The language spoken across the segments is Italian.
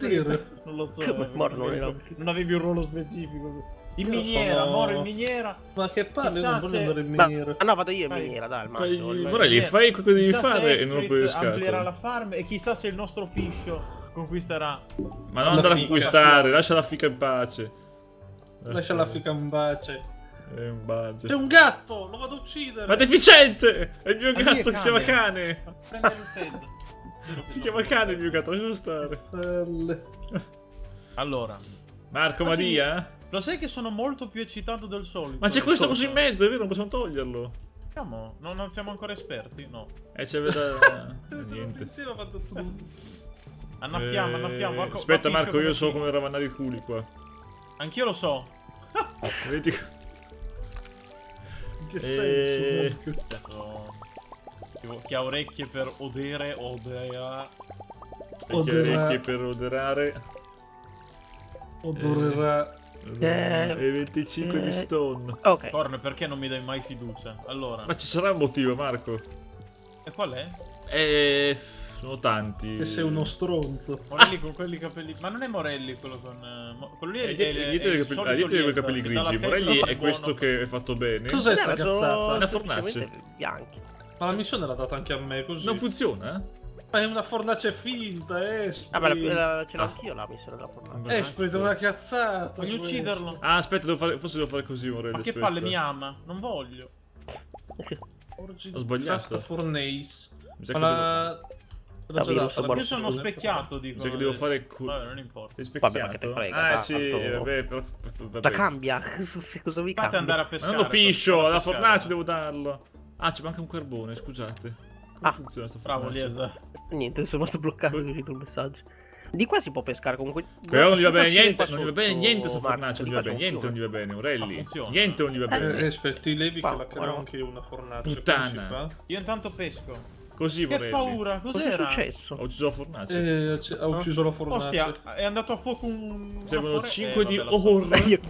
dire? Non lo so. Come eh, moro non era- avevi, non avevi un ruolo specifico. In Io miniera, sono- moro in miniera. Ma che? Io Chissà non voglio se- andare in Ma- miniera. Ah no, vado io in miniera, dai, al Fai- massimo. almeno. Morelli, fai quello che devi Chissà fare e non lo puoi amplierà la scatole. farm e chissà se il nostro piscio conquisterà. Ma non andare a conquistare, lascia la fica in pace. Lascia la fica in bace. È un bacio. C'è un gatto! Lo vado a uccidere! Ma deficiente! È il mio Ma gatto che si chiama cane. cane! Prendere il freddo. Si chiama cane il mio gatto, lascialo stare. Belle. Allora, Marco Ma sì. Madia? lo sai che sono molto più eccitato del solito? Ma c'è questo Cosa? così in mezzo, è vero? Non possiamo toglierlo. Siamo- non, non siamo ancora esperti? No. E c'è da... niente. Sì, l'ho fatto tu. Annaffiamo, Eh, annaffiamo. co- Aspetta Marco, io so come- ravanare i culi qua. Anch'io lo so. Vedi? In che Eh. senso? Adesso, chi- Chi ha orecchie per odere, odea. Perché Odorà. orecchie per oderare. Odorerà. Eh. E 25 di Eh. stone. Ok. Corne, perché non mi dai mai fiducia? Allora, Ma ci sarà un motivo, Marco. e qual è? Eh, sono tanti. Che sei uno stronzo. Morelli con quelli capelli. Ma non è Morelli quello con. eh, quello lì è, Eh, è, dietro- è, dietro è capelli- ah, dietro Lieta, capelli che grigi. Morelli è questo che è fatto bene. Cos'è sta cazzata? Una fornace. bianchi. Ma la missione l'ha data anche a me così. Non funziona? Ma è una fornace finta, Esprit. Ah, ma la, la- ce l'ho anch'io la missione da fornare. Esprit è una cazzata. Voglio questa. ucciderlo. Ah, aspetta, devo fare, forse devo fare così, Morelli. Ma che aspetta. palle mi ama? Non voglio. Origin Ho sbagliato. Fornace. Mi sa Ma che la... Davvero, data so la buono. Io sono specchiato, dico. Mi sa che devo adesso. fare... cu- Vabbè, non importa. Vabbè, ma che te frega, Ah, tanto. sì, vabbè, però... vabbè. Da cambia. Cosa mi Fate cambia? andare a Ma pescare. non lo piscio, fate alla pescare. fornace devo darlo. Ah, ci manca un carbone, scusate. Come Ah, funziona sta Bravo? Liesa. Niente, sono rimasto bloccato il messaggio. Di qua si può pescare comunque. Però non gli va bene niente, non gli va bene niente sta fornace, non gli va bene, c'è niente non gli va bene, Aurelli. funziona. Niente non gli va Eh, bene. Eh, Esprit, ti levi che la creo guarda. anche una fornace. Puttana. Io intanto pesco. Così Che Morelli. paura, Cos'è successo? Ho ucciso la fornace. Eh, ha ucciso la fornace. Ostia, è andato a fuoco un... Servono una fore- 5 eh, di.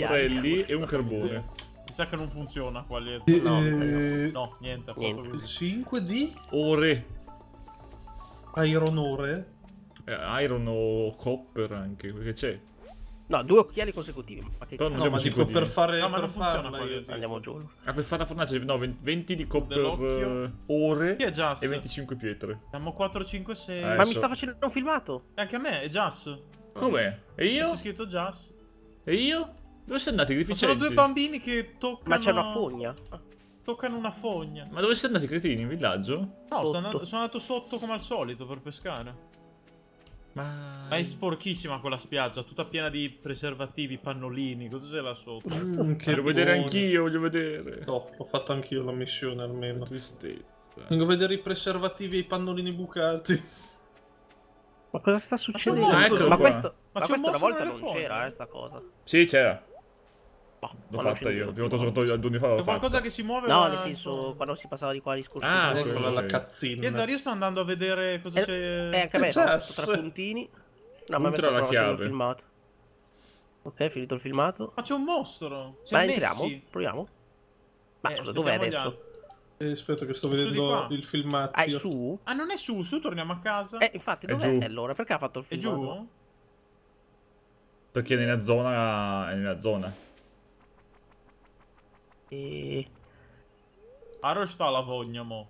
Morelli, e un carbone. Mi sa che non funziona qua. Eh, No, eh, no, niente, Niente. così. 5 di Ore. Ironore. Eh, Iron o Copper anche, perché c'è. No, due occhiali consecutivi. Ma che Però non No, ma 5 dico di... per fare No, ma per non funziona farla io. Andiamo giù. Ah, per fare la fornace, no, 20 di Copper eh, ore e 25 pietre. Siamo 4, 5, 6. Eh, Ma mi sta facendo un filmato? Anche a me, è Jas. Com'è? E io? C'è scritto Jas. E io? Dove siete andati, Ma sono due bambini che toccano... Ma c'è una fogna. Toccano una fogna. Ma dove siete andati, cretini, in villaggio? No, sono andato, sono andato sotto come al solito per pescare. Ma... Ma è sporchissima quella spiaggia, tutta piena di preservativi, pannolini, cosa c'è là sotto? Mm, che Voglio vedere anch'io, voglio vedere. No, ho fatto anch'io la missione almeno. Tristezza. Vengo a vedere i preservativi e i pannolini bucati. Ma cosa sta succedendo? mostro. Ah, eccolo ma questo, Ma ma questa una volta non c'era, eh, sta cosa. Sì, c'era. Boh, L'ho fatta io. La niente. prima volta che ho giocato due anni fa l'ho qualcosa che si muove? No, nel senso, quando si passava di qua agli scorsi. Ah, giorni. Eccola ok. la cazzina. Io sto andando a vedere cosa Eh, c'è... Eh, anche a me. Tre puntini. No, ma a me Ultra sta la chiave. filmato. Ok, finito il filmato. Ma c'è un mostro! Ma entriamo? Proviamo. Ma Eh, scusa, dov'è adesso? Eh, aspetta che sto Su di vedendo il filmazio. Ah, è su? Ah, non è su, su torniamo a casa. Eh, infatti, È dov'è allora? Perché ha fatto il è filmato? giù? Perché nella zona... È nella zona. E... Dove sta la vogna, mo?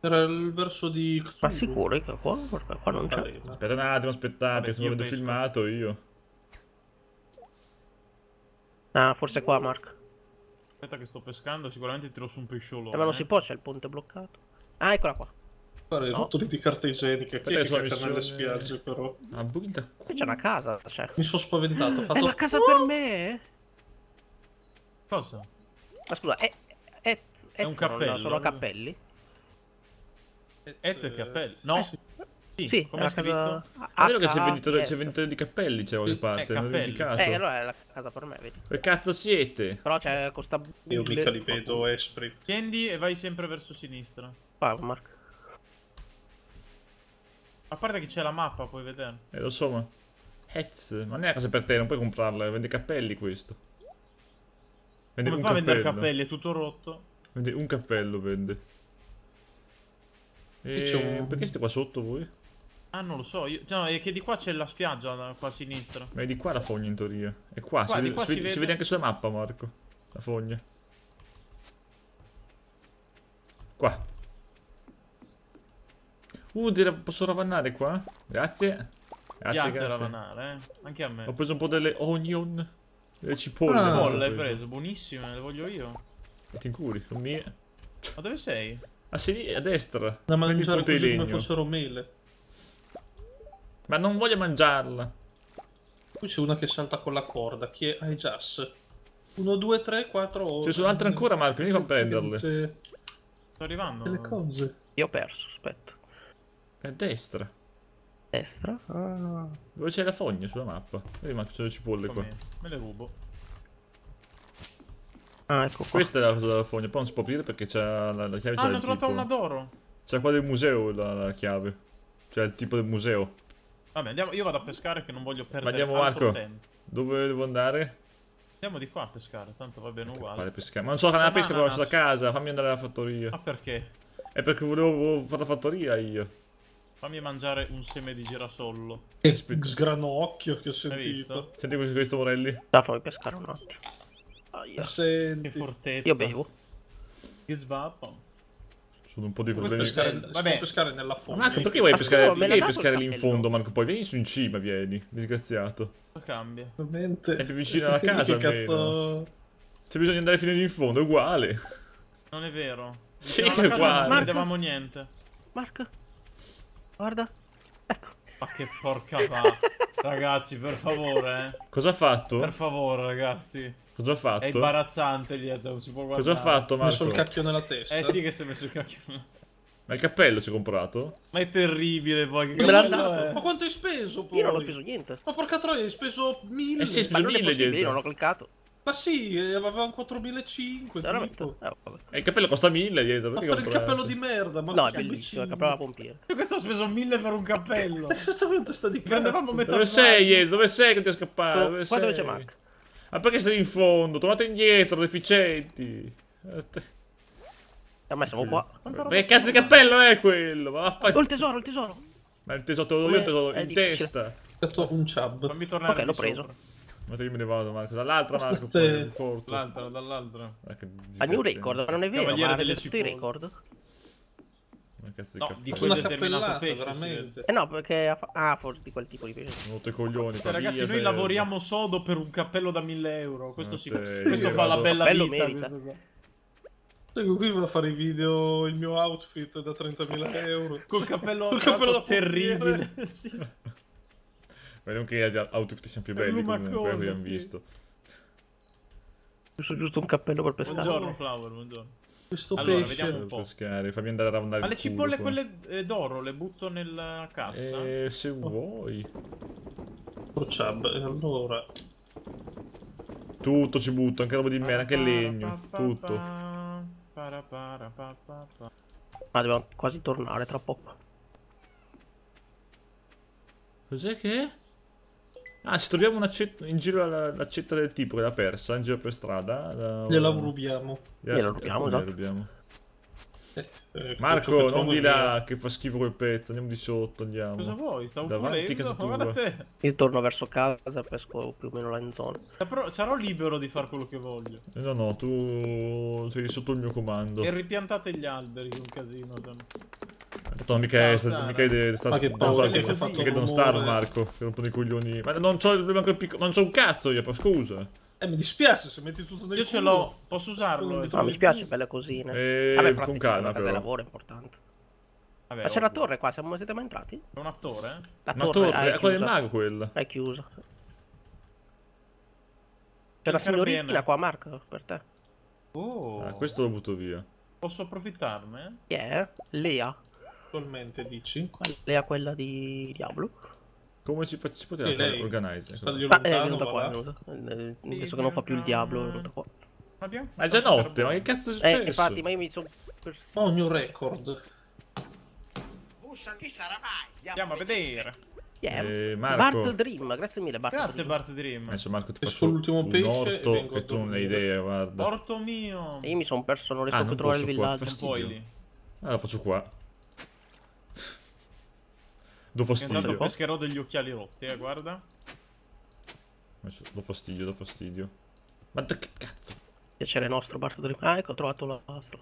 Era il verso di Cthulhu. Ma sicuro che qua? Perché qua non c'è. Aspetta un attimo, aspettate, Vabbè, il pesco. filmato io. Ah, forse è qua, Mark. Aspetta che sto pescando, sicuramente tiro su un pesciolone. Eh, ma non si può, c'è il ponte bloccato. Ah, eccola qua. Pare No. rotoli di carta igienica. È che la cacca nelle missione- spiagge, però? Ah, builda Qui c'è una casa, cioè. Mi sono spaventato. Ho È fatto... la casa per me? Cosa? Ma scusa, è... È, è, un cappello, Sono no? cappelli? Et e cappelli. No. Sì, Sì, è come è scritto? casa... È vero che c'è venditore, c'è venditore di cappelli, c'è qualche parte, mi ho dimenticato. Eh, allora è la casa per me, vedi. Che cazzo siete? Però c'è costa... Io mica li vedo, Esprit. Scendi e vai sempre verso sinistra. Qua, Mark. A parte che c'è la mappa, puoi vedere. Eh, lo so, ma... Hetz, ma non è una casa per te, non puoi comprarla, vende cappelli questo. Vende Come un fa a vendere cappello. cappelli? È tutto rotto. Vende un cappello, vende. E... un- Perché siete qua sotto voi? Ah, non lo so. Io... No, è che di qua c'è la spiaggia, qua a sinistra. Ma è di qua la fogna in teoria. È qua, Qua, si, vede, qua si si vede- si vede. anche sulla mappa, Marco. La fogna. Qua. Uh, direi- posso ravannare qua? Grazie. Grazie, Piace grazie. ravanare, eh. Anche a me. Ho preso un po' delle onion. Delle cipolle. Ah, ho Molle hai preso, buonissime, le voglio io. Metti in curi, sono mie. Ma dove sei? A sinistra, a destra. Da mangiare così come legno. fossero mele. Ma non voglio mangiarla. Poi c'è una che salta con la corda. Chi è? Ah, è Jas. 1, 2, 3, 4, Ce ne sono altre ancora, Marco, vieni a prenderle. Sto arrivando. delle cose. Io ho perso, aspetta. È a destra. Destra? Ah. Dove c'è la fogna sulla mappa? Vedi, Marco, c'è le cipolle qua. Me le rubo. Ah, ecco qua. Questa è la cosa della fogna, poi non si può aprire perché c'è la, la chiave. Ah, ne ho trovata una d'oro. C'è qua del museo la, la chiave. Cioè il tipo del museo. Vabbè, andiamo, io vado a pescare che non voglio Ma perdere andiamo altro Marco. tempo. Dove devo andare? Andiamo di qua a pescare, tanto va bene Vale uguale. pescare. Ma non so Ma pesca però ananas. da casa, fammi andare alla fattoria. Ma perché? È perché volevo, volevo fare la fattoria io. Fammi mangiare un seme di girasollo. Che sgranocchio che ho sentito. Senti questo, questo Morelli. Dai, fammi pescare un attimo. Aia. Che Senti. fortezza. Io bevo. Che svappa. Sono un po' di Puoi problemi. pescare, Vabbè. pescare nella Ma fogna. Marco, perché vuoi pescare, dato pescare lì in fondo, Marco? Poi vieni su in cima, vieni. Disgraziato. Cambia? Veramente. È più vicino alla Che casa, cazzo... Se bisogna andare fino in fondo, è uguale. Non è vero. Sì, alla è uguale. Non vedevamo niente. Marco. Guarda. Ecco. Ma che porca va. Ragazzi, per favore, eh. Cosa ha fatto? Per favore, ragazzi. Cosa ha È fatto? imbarazzante lì, non si può guardare. Cosa ha fatto, Ho messo Marco? il cacchio nella testa. Eh sì che si è messo il cacchio. Ma il cappello ci hai comprato? Ma è terribile poi. Che Me l'ha bello dato. è. Ma quanto hai speso poi? Io non ho speso niente. Ma porca troia, hai speso 1000. Eh sì, Ma speso non è 1000 possibile, io non ho cliccato. Ma sì, eh, avevamo 4500. Veramente? tipo. Eh. E il cappello costa 1000 dietro. Ma Perché per il cappello di merda. Ma No, è bellissimo, 500. cappello da pompiere. Io questo ho speso 1000 per un cappello. Questo è testa di Prendevamo cazzo. metà- Dove sei, Yes? Dove sei che ti è scappato? Qua Dove dove sei? c'è Marco? Ma perché sei in fondo? Tornate indietro, deficienti. Eh, te- a me siamo qua. Ma che cazzo di cappello è quello? Ma vaffa- Oh, il tesoro, il tesoro. Ma il tesoro te lo do io, te lo do È in difficile. testa. Ho fatto un chub. Fammi tornare Ok, l'ho sopra. preso. Ma te io me ne vado, Marco. Dall'altra, Marco. Sì. L'altra, dall'altra. Ma che Ha new disgraziato. record, ma non è vero, Cavaliere ma delle tutti i record. Ma cazzo di No, di quel determinato pesce. veramente. Eh no, perché ha Ah, forse di quel tipo di pesce. I coglioni. Cioè, ragazzi, noi sei- lavoriamo sodo per un cappello da 1000 euro. Questo, Ma si, questo fa la bella Cappello vita. merita. questo. Ecco, qui vado a fare i video, il mio outfit da 30.000 euro. Col cappello, Col cappello da terribile. sì. Vediamo che gli outfit siano più belli comunque, abbiamo sì. visto. Giusto, giusto un cappello per pescare. Buongiorno, Flower, buongiorno. Questo Allora, pesce. vediamo un Devo po'. pescare, fammi andare a ravnare Ma il le cipolle, qua. quelle eh, d'oro, le butto nella cassa? Eh, se vuoi. Oh. E allora. Tutto ci butto, anche roba di merda, anche legno. Tutto. Tutto. Ma dobbiamo quasi tornare tra poco. Cos'è che è? Ah, se troviamo in giro la- l'accetta del tipo che l'ha persa in giro per strada. La... Gliela rubiamo. Gliela rubiamo, come esatto. la rubiamo? Eh, eh, Marco, non di là che fa schifo quel pezzo. Andiamo di sotto, andiamo. Cosa vuoi? Stavo Davanti pulendo, casa tua. guarda te. Io torno verso casa, pesco più o meno là in zona. Saprò- sarò libero di fare quello che voglio. Eh, No, no, tu sei sotto il mio comando. E ripiantate gli alberi, un casino. Tanto non mica è, mica stato Ma che non paura che hai mica non star Marco, che rompono i coglioni. Ma non c'ho il problema col piccolo, non c'ho un cazzo io, però scusa. Eh, mi dispiace se metti tutto nel Io ce culo. l'ho, posso usarlo? Non e- mi No, trovi mi spiace, più. belle cosine. Eh, Vabbè, con però calma la però. lavoro è importante. Vabbè, Ma c'è la ovvio. torre qua, siamo, siete mai entrati? È un attore? eh? La Ma torre, ah, è quella del mago quella. È chiusa. C'è una Entra signorina bene. qua, Marco, per te. Oh, Ah, questo lo butto via. posso approfittarne? Chi è? Lea. Attualmente dici? Lea quella di Diablo. Come ci, fa- ci poteva Sì, fare lei organize? sta lì Ah, è venuta qua, è venuta. Eh, Adesso che non fa più il Diablo, è venuta qua. Ma è già notte, ma che cazzo è Eh, successo? infatti, ma io mi sono... Ho il mio record. Andiamo a vedere. Yeah. Eh, Marco. Bart Dream, grazie mille Bart Grazie Dream. Bart Dream. Adesso Marco ti E faccio sull'ultimo un pesce orto che tu non hai idea, guarda. Porto mio. E io mi sono perso, non riesco Ah, a non trovare il qua, villaggio. Non puoi lì. Ah, faccio qua. Do Intanto fastidio. pescherò degli occhiali rotti, eh, guarda. Do fastidio, do fastidio. Ma da che cazzo? Piacere nostro, Bartolomeo. Ah, ecco, ho trovato la lastra.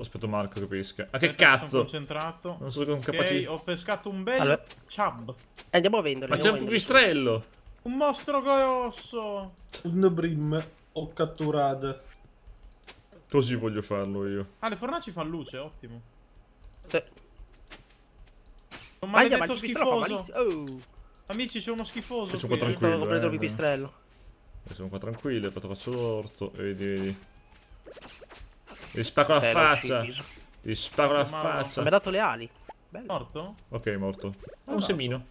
Aspetto- Marco che pesca. Ah, che Aspetta, Sono cazzo? concentrato. Non sono Ok, capace. ho pescato un bel Allora. chub. Eh, andiamo a vendere. Ma c'è un pipistrello. Un mostro grosso. Un brim ho catturato. Così voglio farlo io. Ah, le fornaci fanno luce, ottimo. Sì. Ah, andiamo, maledetto pipistrello fa schifoso. Oh, Amici, c'è uno schifoso. Faccio qui. qua io stavo Tranquillo, prendendo eh, il pipistrello. E sono qua tranquillo, aspetta, faccio l'orto. E vedi, vedi. Gli sparo la Eh, faccia. Gli sparo la Ma- faccia. Mi ha dato le ali. Bello. Morto? Ok, è morto. Ha un Ah. semino.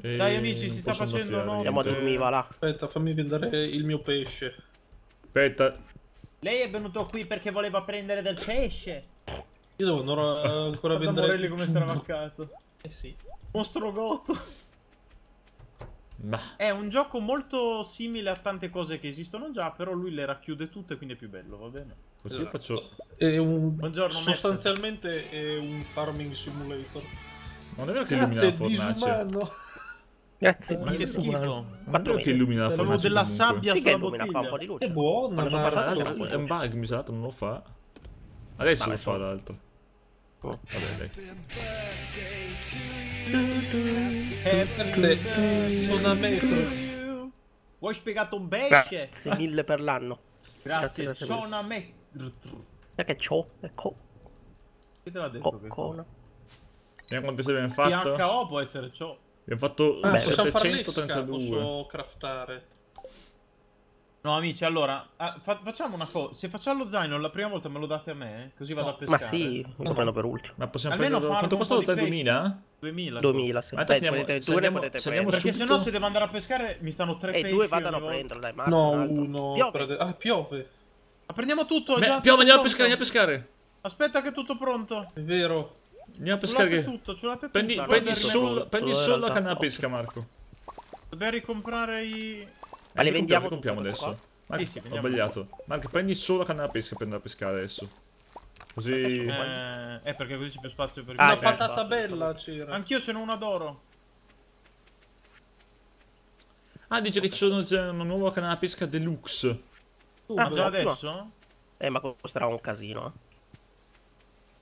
E Dai, amici, si non sta facendo notte. Andiamo a dormire, va là. Aspetta, fammi vedere il mio pesce. Aspetta. Lei è venuto qui perché voleva prendere del pesce. Io devo ancora, ancora vendere... Morelli come stravaccato. Eh sì. Mostro goto. Ma È un gioco molto simile a tante cose che esistono già, però lui le racchiude tutte, quindi è più bello, va bene? così io Esatto. faccio. È un... Buongiorno, Sostanzialmente è un farming simulator. Non è vero che illumina la Grazie, fornace. Grazie. Ma che schifo. Non è Quattro vero che illumina la Sono fornace. della comunque. sabbia Sì che sulla illumina, fa un po' di bottiglia. luce. È sono ma... sono è un bug, mi sa, non lo fa. Adesso lo fa sono- l'altro. Oh. Vabbè, dai. Perché sono a metro. Vuoi spiegato un pesce? Grazie mille per l'anno. Grazie, grazie, grazie sono a me. Perché c'ho? Ecco. Chi te l'ha detto Co- che co- Vediamo quante se abbiamo fatto. PHO può essere ciò. Abbiamo fatto Ah, Beh, possiamo fare l'esca, 732. posso craftare. No, amici, allora, fa- facciamo una cosa. Se facciamo lo zaino la prima volta me lo date a me, eh? così vado No, a pescare. Ma sì, lo prendo per ultimo. Ma possiamo Almeno prendere... Quanto costa lo di 3000? 2000. 2000, sì. Ma Beh, andiamo- potete, se due ne andiamo- potete se andiamo prendere. Perché se no se devo andare a pescare mi stanno tre E pesci. due vado ogni a prendere, dai, Marco. No, uno... Piove. Ah, piove. Ma prendiamo tutto, Beh, già. piove, andiamo a pescare, andiamo a pescare. Aspetta che è tutto pronto. È vero. Andiamo a pescare che... tutto, ce l'ho tutto. Prendi, prendi solo, prendi solo la canna da pesca, Marco. Dobbiamo ricomprare i... Ma le vendiamo compriamo tutte adesso. Marco, Sì, sì, ho sbagliato. Marco, prendi solo la canna da pesca per andare a pescare adesso. Così... Eh, eh, perché così c'è più spazio per... Ah, Una certo. patata bella c'era. Anch'io ce n'ho una d'oro. Ah, dice che c'è una nuova canna da pesca deluxe. Ma Ah, già adesso? Eh, ma costerà un casino. eh.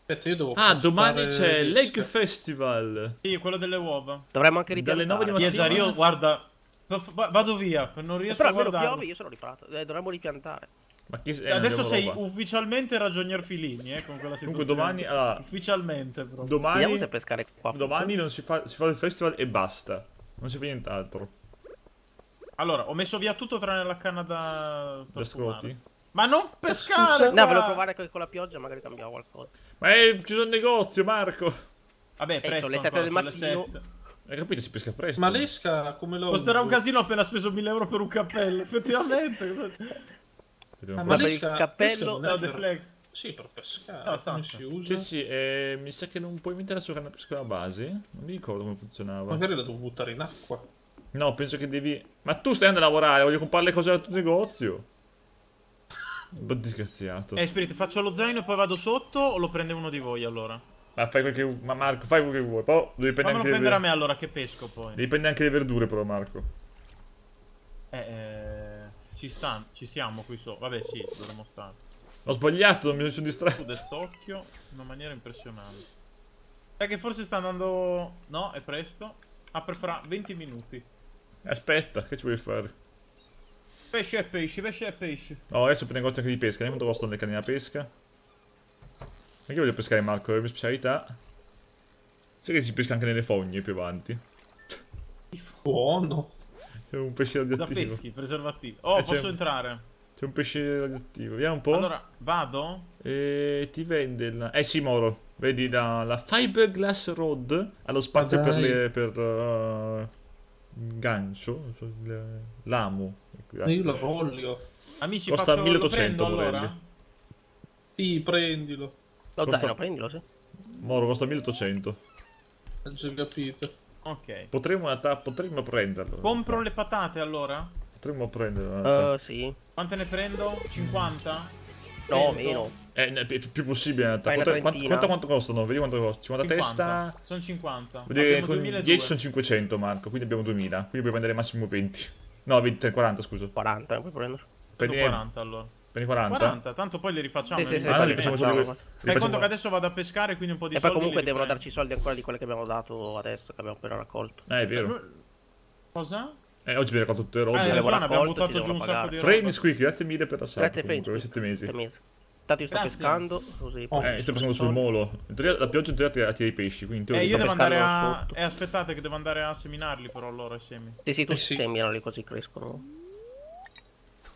Aspetta, io devo Ah, domani c'è l'esca. Festival. Sì, quello delle uova. Dovremmo anche Dalle ripiantare. nove di mattina. Io guarda... va- Vado via, non Eh, riesco Però a guardare. piove, io sono riparato. Eh, dovremmo ripiantare. Ma chi eh, Adesso sei roba. ufficialmente ragionier Filini, eh, con quella situazione. Comunque domani, allora, Ufficialmente, proprio. Vediamo domani, se pescare qua. domani non si fa, si fa il festival e basta. Non si fa nient'altro. Allora, ho messo via tutto tranne la canna da... Da. Ma non pescare! No, volevo provare con con la pioggia, magari cambiamo qualcosa. Ma è chiuso il negozio, Marco. Vabbè, presto sono le sette ancora, del sono le mattino. Hai capito? Si pesca presto. Ma l'esca come lo Costerà un casino ho appena speso 1000 euro per un cappello, effettivamente. Ah, ma l'esca, il cappello- No, The Flex. Sì, per pescare. No, come si usa? Sì, sì, eh, mi sa che non puoi mettere la sua canna pesca alla base. Non mi ricordo come funzionava. Magari la devo buttare in acqua. No, penso che devi... Ma tu stai andando a lavorare, voglio comprare le cose al tuo negozio. Un po' disgraziato. Eh, Spirit, faccio lo zaino e poi vado sotto o lo prende uno di voi allora? Ma fai quel che... Ma Marco, fai quel che vuoi. Però devi prendere Fammelo anche le... prendere a ver- me allora che pesco poi. Devi prendere anche le verdure però, Marco. Eh, eh, ci sta, ci siamo qui sopra. Vabbè sì, dovremmo stare. Ho sbagliato, mi sono distratto. d'occhio in una maniera impressionante. Sai che forse sta andando... No, è presto. Apre fra 20 minuti. Aspetta, che ci vuoi fare? Pesce e pesce, pesce e pesce. No, adesso negozio anche di pesca. Vediamo quanto costano le canne da pesca. Anche io voglio pescare, Marco, è la mia specialità. Sai che si pesca anche nelle fogne più avanti. Buono. C'è un pesce Da radioattivo. peschi, preservativi. Oh, Eh, posso entrare. C'è un pesce radioattivo. Vediamo un po'. Allora, vado? E ti vende la... Eh sì, Moro. Vedi la, la Fiberglass Rod ha lo spazio Ma per le... per... uh, gancio. il- L'amo. Io la voglio. Amici, Costa faccio, lo 1800 prendo allora? Sì, prendilo. Lo Costa- zaino, prendilo, sì. Moro costa 1800. Ho già capito. Ok. Potremmo, potremmo prenderlo. Compro le patate allora? Potremmo prenderlo. Uh, sì. Quante ne prendo? 50? No, meno. Eh, ne- più, più possibile. Quanto, quanto, quanto, costano? Vedi quanto costano. 50 a 50. testa. Sono 50. Vuol dire che Abbiamo con 2002. 10 sono 500, Marco. Quindi abbiamo 2000. Quindi puoi prendere massimo 20. No, 20, 40, scusa. 40, eh, puoi prendere. Prendi, Sono 40 allora. Prendi 40. 40, tanto poi li rifacciamo. Sì, sì, sì, Ah, li poi facciamo subito. Fai conto che adesso vado a pescare, quindi un po' di E poi soldi comunque li devono riprendo. darci soldi ancora di quelle che abbiamo dato adesso, che abbiamo appena raccolto. Eh, è vero. Cosa? Eh, oggi mi raccolto tutte le Ah, robe. Abbiamo ragione, abbiamo buttato giù un devono sacco di. Frame Squeak, grazie mille per la sub. Grazie comunque, French. 7 mesi. Sette mesi. Intanto io sto Grazie. pescando, così Oh. poi- Eh, sto passando sul molo. In teoria, la pioggia in teoria tira, tira i pesci, quindi in Eh, teoria io sto devo andare pescando a... sotto. Eh, aspettate che devo andare a seminarli però allora i semi. Sì, sì, tu Eh sì. seminali così crescono.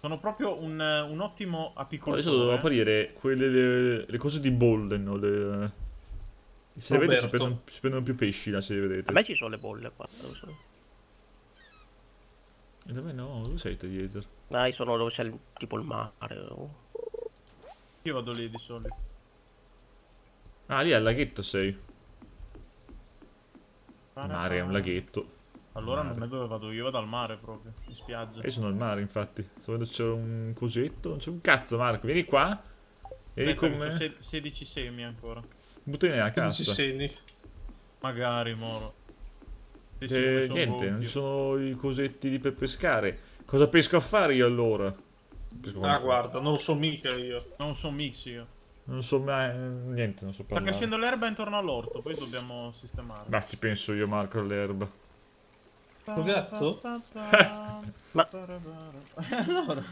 Sono proprio un, un ottimo apicoltore. Adesso doveva apparire quelle le, le cose di Bolden. o Le... Se le vedete si Roberto. prendono, si prendono più pesci là, se vedete. A me ci sono le bolle qua. dove sono? E dove no? Dove sei te dietro? Dai, sono dove c'è il- tipo il mare. oh. Io vado lì di solito. Ah, lì al laghetto sei. Mare è un laghetto. Allora non è dove vado io, vado al mare proprio, in spiaggia. Io sono al mare, infatti. Sto vedendo c'è un cosetto. Non c'è un cazzo, Marco. Vieni qua. Vieni Aspetta, con me. se- 16 semi ancora. Buttali nella 15 cassa. segni. Magari, moro. Eh, niente, non ci sono i cosetti lì per pescare. Cosa pesco a fare io allora? Pesco Ah, guarda, non lo so mica io. Non so mix io. Non so mai. Niente, non so Sta parlare. crescendo l'erba intorno all'orto, poi dobbiamo sistemare. Ma ci penso io, Marco, all'erba. Tuo gatto? Ma- allora.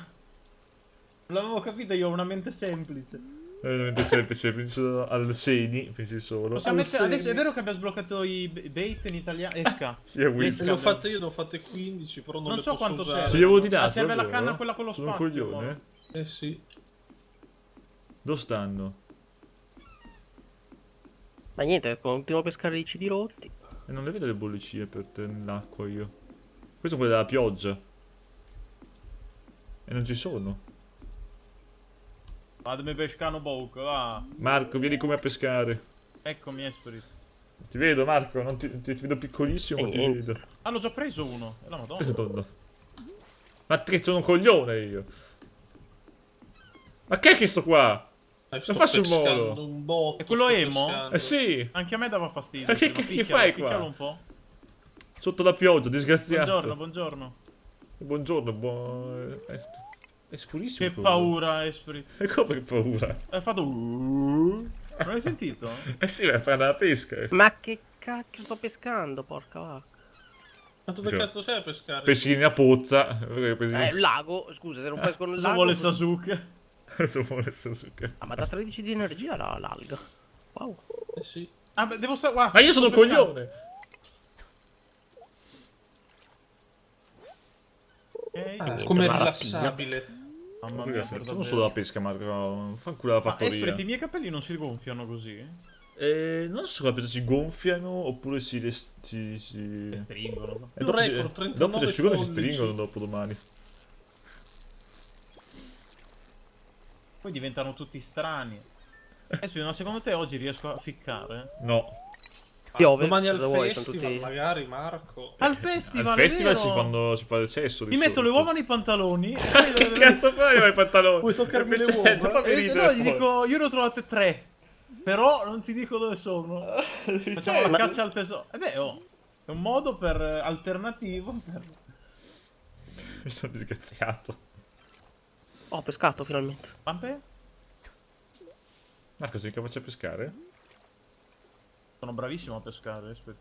Non l'avevo capito, io ho una mente semplice. Eh, veramente semplice, penso al Seni, pensi solo. Mettere... Adesso è vero che abbiamo sbloccato i bait in italiano? Esca. Sì, è Esca. Will. Se le ho fatte io, ne ho fatte 15, però non, Non le so quanto usare. serve. Ce li avevo di là, Ah, serve la canna quella con lo Sono un spazio, coglione. Eh sì. Dove stanno? Ma niente, continuo a pescare i cidi rotti. E non le vedo le bollicine per te nell'acqua io. Queste sono quelle della pioggia. E non ci sono. Fatemi pescare poco, va. Marco, vieni come a pescare. Eccomi, Esprit. Ti vedo, Marco, non ti, ti vedo piccolissimo, ma E ti niente. vedo. Ah, l'ho già preso uno. E la madonna. Madonna. Ma che sono un coglione io. Ma che è che sto qua? Lo faccio in pescando modo. Un botto, E quello sto emo? Eh sì, Anche a me dava fastidio. Ma che Picchialo, fai qua? un po'. sotto la pioggia, disgraziato. Buongiorno, buongiorno. Buongiorno, buon... È, è scurissimo. Che quello. paura, Esprit. E come che paura? Hai fatto... Non hai sentito? Eh sì, vai a fare la pesca. eh. Ma che cacchio sto pescando, porca vacca. Ma dove Ecco. cazzo sei a pescare? Pescini a pozza. eh, pesini- Eh, il lago, scusa, se non pesco nel lago... vuole Sasuke? Vuole Sasuke. Ah, ma da 13 di energia la- l'alga. Wow. Eh sì. Ah, beh, devo stare... Guarda, Ma io sono un coglione. Ok. Ah, come rilassabile. Mamma mia, per solo la pesca, Marco. Fa culo la Ma fattoria. Esprit, i miei capelli non si gonfiano così? Eh, non so se capito, si gonfiano oppure si... si, si... Si stringono. E dopo, Un si- record, 39 dopo si asciugano e si stringono dopo domani. Poi diventano tutti strani. Esprit, ma secondo te oggi riesco a ficcare? No. Piove, Domani al vuoi, festival, tutti... magari, Marco. Al festival, Al festival si, fanno, si fa il cesso di Mi metto le uova nei pantaloni Che cazzo fai con i pantaloni? Vuoi toccarmi le Cioè, uova? fammi E se ridere no gli dico, io ne ho trovate tre. Però non ti dico dove sono. Facciamo Cioè, la caccia al tesoro. E beh, oh, è un modo per eh, alternativo. per- Mi sono disgraziato. Ho pescato finalmente. Pampe? Marco, sei capace a pescare? Sono bravissimo a pescare. aspetta.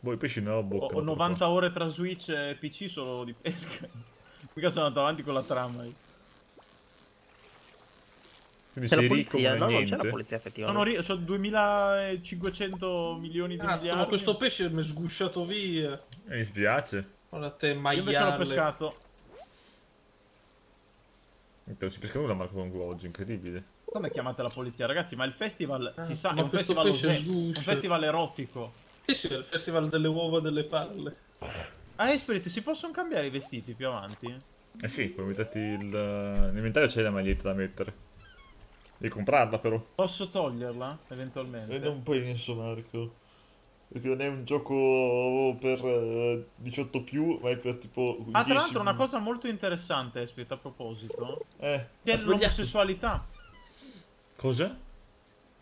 Boh, i pesci nella Ho, bocca. ho ma 90 ore tra Switch e PC solo di pesca. Mica sono andato avanti con la trama. io. Quindi C'è la polizia? No, non c'è niente. la polizia Sono effettivamente. ri- ho 2500 milioni di Cazzo, miliardi. ma questo pesce mi è sgusciato via. Eh, mi spiace. Guarda te, Io invece l'ho maiale. pescato. Non si pesca nulla Marco con oggi, incredibile. Come chiamate la polizia, ragazzi? Ma il festival, si Cazzo, sa, è un festival, un festival erotico. Sì, sì, è il festival delle uova e delle palle. Ah, Esprit, si possono cambiare i vestiti più avanti? Eh sì, puoi metterti il... Nell'inventario c'è la maglietta da mettere. Devi comprarla però. Posso toglierla, eventualmente? penso Marco. Perché non è un gioco per 18 più, ma è per tipo... Ah, tra l'altro una cosa molto interessante, Esprit, a proposito, Eh. che è l'omosessualità. Cosa?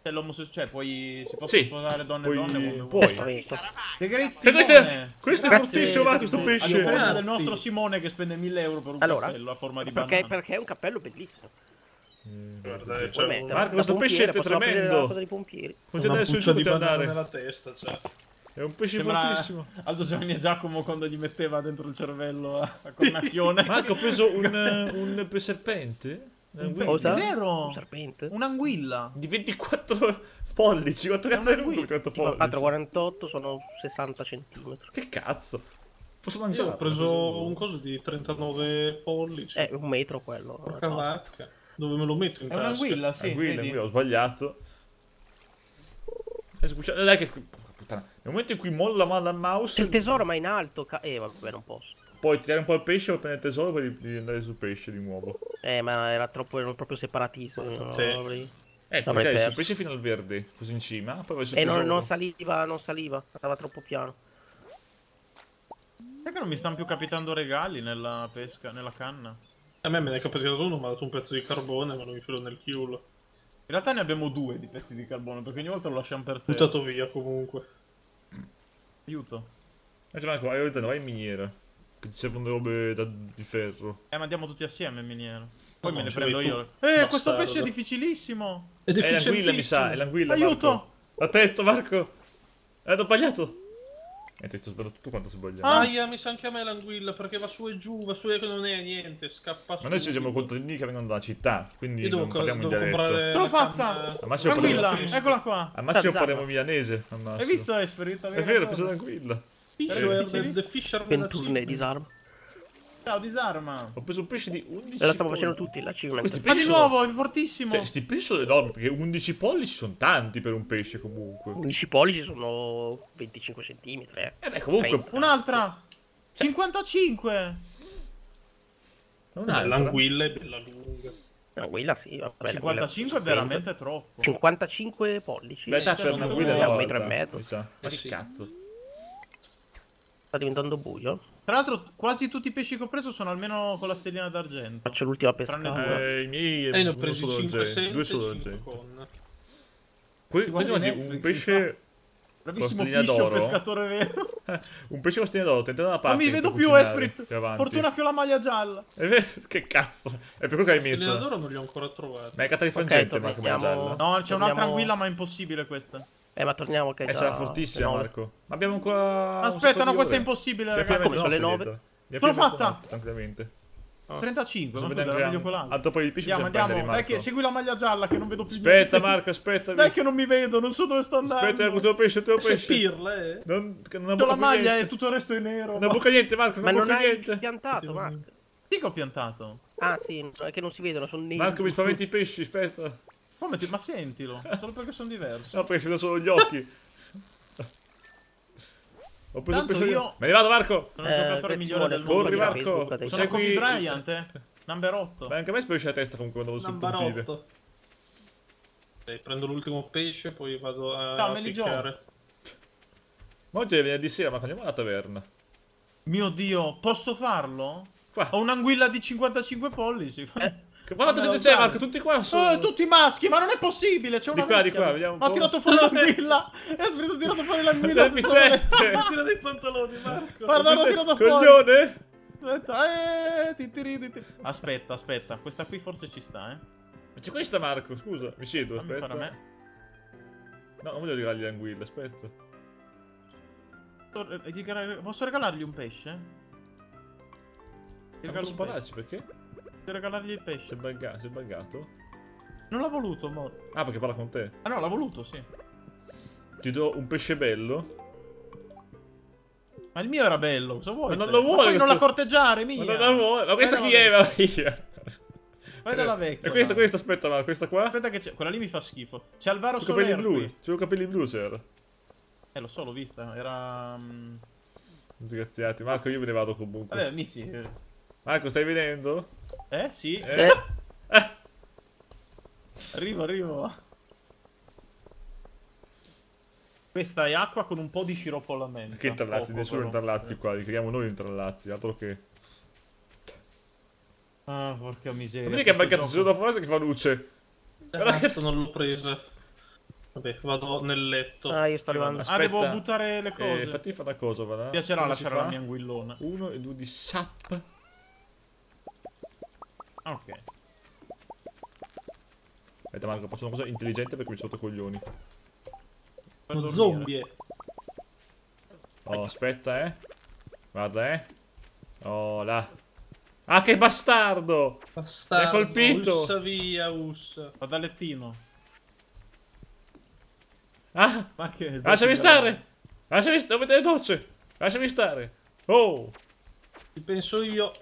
C'è l'omosessuale, cioè puoi... si possono Sì, sposare donne e donne come puoi. vuoi. Questo, questo. De Grazia E questo Simone. è, questo è fortissimo, Marco, sto sì. A pesce. differenza del nostro Simone che spende 1000 euro per un Allora, cappello a forma di Perché, banana. perché è un cappello bellissimo. Guarda, c'è mettere Marco, questo pesce è tremendo. su buccia giù, banana andare. nella testa, cioè. È un pesce Sembra fortissimo. Aldo Giovanni e Giacomo quando gli metteva dentro il cervello a, a cornacchione. Marco, ho preso un, un pe- serpente. Cosa? È vero! Un serpente. Un'anguilla. Di 24 pollici. Quanto cazzo è lungo 24 pollici? 4,48 sono 60 centimetri. Che cazzo? Posso Io mangiare? ho preso un coso di 39 pollici. È un metro quello. Porca vacca. Dove me lo metto in È tasca? un'anguilla, sì. Anguilla, anguilla, ho sbagliato. Eh, scusa, Dai che... puttana. Nel momento in cui molla mano al mouse... C'è il tesoro, ma in alto. ca- eh, vabbè, non posso. Puoi tirare un po' il pesce, poi prendere il tesoro, poi devi andare sul pesce di nuovo. Eh, ma era troppo, erano proprio separatissimi. no, Sì. avrei- Avrei tiri sul perso. pesce fino al verde, così in cima, poi vai sul E non, tesoro. non saliva, non saliva. Stava troppo piano. Sai che non mi stanno più capitando regali nella pesca, nella canna? A me me ne è capitato uno, mi ha dato un pezzo di carbone, me lo infilo nel chiulo. In realtà ne abbiamo due di pezzi di carbone, perché ogni volta lo lasciamo per te. Buttato via comunque. Aiuto. Eh, cioè, Marco, vai, vai in miniera. Che ti servono robe da- di ferro. Eh, ma andiamo tutti assieme in miniera. Poi No, me ne prendo io. tu, Eh, bastardo. questo pesce è difficilissimo. Ed È l'anguilla, mi sa, è l'anguilla, Aiuto! Marco. Attento, Marco! Eh, ho sbagliato! E ti sto sbagliando tutto quanto sbagliato. Ah. Aia, mi sa anche a me l'anguilla, perché va su e giù, va su e non è niente, scappa su. Ma noi ci siamo contadini che vengono dalla città, quindi non parliamo in dialetto. Ce l'ho fatta! canna- Al massimo Anguilla, parliamo... eccola qua. Al massimo parliamo milanese. Hai visto Esperit? È vero, ho preso l'anguilla. Fisher, the Fisherman Venturne achievement. Ciao, disarma. Ho preso un pesce di 11 E la stiamo facendo tutti, l'achievement. Ma di sono- nuovo, è fortissimo. Cioè, sti pesci sono enormi, perché 11 pollici sono tanti per un pesce comunque. 11 pollici sono 25 centimetri. Eh. Eh beh, comunque... Un'altra. 55. Cioè, è L'anguilla è bella lunga. L'anguilla sì, vabbè. l'anguilla 55 è veramente troppo. 55 pollici. Beh, dai, Cioè, per un'anguilla è un metro e mezzo. sa. Ma Eh che sì. cazzo? Sta diventando buio. Tra l'altro, quasi tutti i pesci che ho preso sono almeno con la stellina d'argento. Faccio l'ultima due. Eh, i miei E ne ho presi solo 5 argento, senza due solo 5 argento. con. Que- quasi Netflix, un pesce... Bravissimo stellina piscio, d'oro. pescatore vero. Un pesce con stella d'oro, tenta da una Non parte. mi vedo più, Esprit. Fortuna che ho la maglia gialla. Vero? Che cazzo? È per quello che hai Stellina messo. d'oro non li ho ancora trovati. Ma è catena di frangente, Marco, quella torniamo- gialla. No, c'è un'altra anguilla, ma è impossibile questa. Eh, ma torniamo che è Eh, già sarà fortissima. Marco. Ma abbiamo ancora. Aspetta, no, di questa è impossibile, finito Come sono le notte nove? dietro. Mi ha Ce l'ho finito fatta! Tranquillamente. 35, ma Bisogna scusa, era andare meglio quell'altro. a dopo i pesci Andiamo, andiamo. Dai che segui la maglia gialla che non vedo più Aspetta, niente. Marco, aspetta. Dai che non mi vedo, non so dove sto andando. Aspetta, il tuo pesce, il tuo pesce. pirla, eh? Non, che non Ho la maglia niente. e tutto il resto è nero. Non bocca niente, Marco, Ma non non bocca hai niente. piantato, Marco. Sì che ho piantato. Ah, sì, è che non si vedono, sono neri. Marco, mi spaventi i pesci, aspetta. Come ti... Ma sentilo, solo perché sono diverso. No, perché si vedono solo gli occhi. Ho preso Tanto un pesce. io- Me ne vado, Marco. Sono il Eh, giocatore Grazie migliore del mondo. Corri, Marco. Sono Segui- Kobe Bryant, eh. Number 8. Ma anche a me spaventa la testa comunque quando vado sul pontile. Nambarotto. Ok, prendo l'ultimo pesce, poi vado a Ciao, piccare. Ma oggi è venerdì sera, ma andiamo alla taverna. Mio dio, posso farlo? Qua. Ho un'anguilla di 55 pollici. Che- Guarda lo c'è. Marco, tutti qua sono. Oh, tutti maschi, ma non è possibile. C'è una Di qua, di qua, vediamo un Ho po'. tirato fuori l'anguilla. E ho tirato fuori l'anguilla. Le bicette. Tira dei pantaloni, Marco. Guarda, l'ho tirato fuori. Coglione! Aspetta, eh, ti tiri, ti tiri. Aspetta, aspetta, questa qui forse ci sta, eh. Ma c'è questa Marco, scusa, mi siedo, Fammi aspetta. me. No, non voglio regalargli l'anguilla, aspetta. Posso- eh, gli regal- Posso regalargli un pesce? Ti Non regalo posso parlarci perché? Devo regalargli il Si è, pesce. bugga- si è buggato? Non l'ha voluto, mo. Ah, perché parla con te. Ah no, l'ha voluto, sì. Ti do un pesce bello. Ma il mio era bello, cosa vuoi? Ma non lo vuole poi questo- non la corteggiare, mia. Ma non la vuole. Ma questa chi è? Va via. Vai dalla vecchia. E questa, questa, aspetta, Marco, questa qua? Aspetta che c'è. Quella lì mi fa schifo. C'è Alvaro i capelli Soler blu. C'è i capelli blu, c'era. Eh, lo so, l'ho vista. Era... mm, Disgraziati. Marco, io me ne vado comunque. Vabbè, amici. eh. Marco, stai vedendo? Eh, sì. Eh. Eh, Arrivo, arrivo. Questa è acqua con un po' di sciroppo alla menta. Che intrallazzi? Poco, Nessuno però. intrallazzi qua, li creiamo noi intrallazzi, altro che. Ah, porca miseria. Che è mancato solo da fuori che fa luce. Guarda che- Cazzo, non l'ho presa. Vabbè, vado nel letto. Ah, io sto arrivando. Ah, devo Aspetta. buttare le cose. Eh, fatti fare una cosa, va là. Mi piacerà lasciare la fa? mia anguillona. Uno e due di sap. Ah, ok. Aspetta Marco, faccio una cosa intelligente perché mi sotto coglioni. Dormire. zombie. Oh, aspetta, eh. Guarda, eh. Oh, là. Ah, che bastardo! Bastardo. Mi ha colpito. Ussa via, ussa. Vado a lettino. Ah, Ma che... lasciami stare! Lasciami stare, dove le docce? Lasciami stare! Oh! Ci penso io.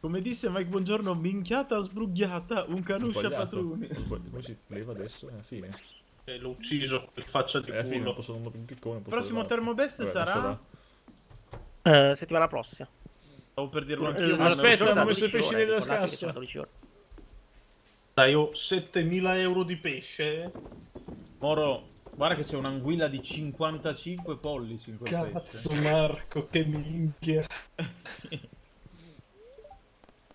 Come disse Mike Buongiorno, minchiata sbrughiata, un canuscia patroni. Come si leva adesso? Alla fine. Eh, l'ho ucciso per faccia di Eh, alla fine non culo. posso non più piccone. non posso Prossimo termobest Vabbè, sarà... Eh, settimana prossima. Stavo per dirlo Eh, anch'io. ma Aspetta, non- hanno messo i 12 pesci nella ricordate che cassa. c'era 12 ore. Dai, ho 7000 euro di pesce. Moro, guarda che c'è un'anguilla di 55 pollici in quel Cazzo, pesce. Marco, che minchia.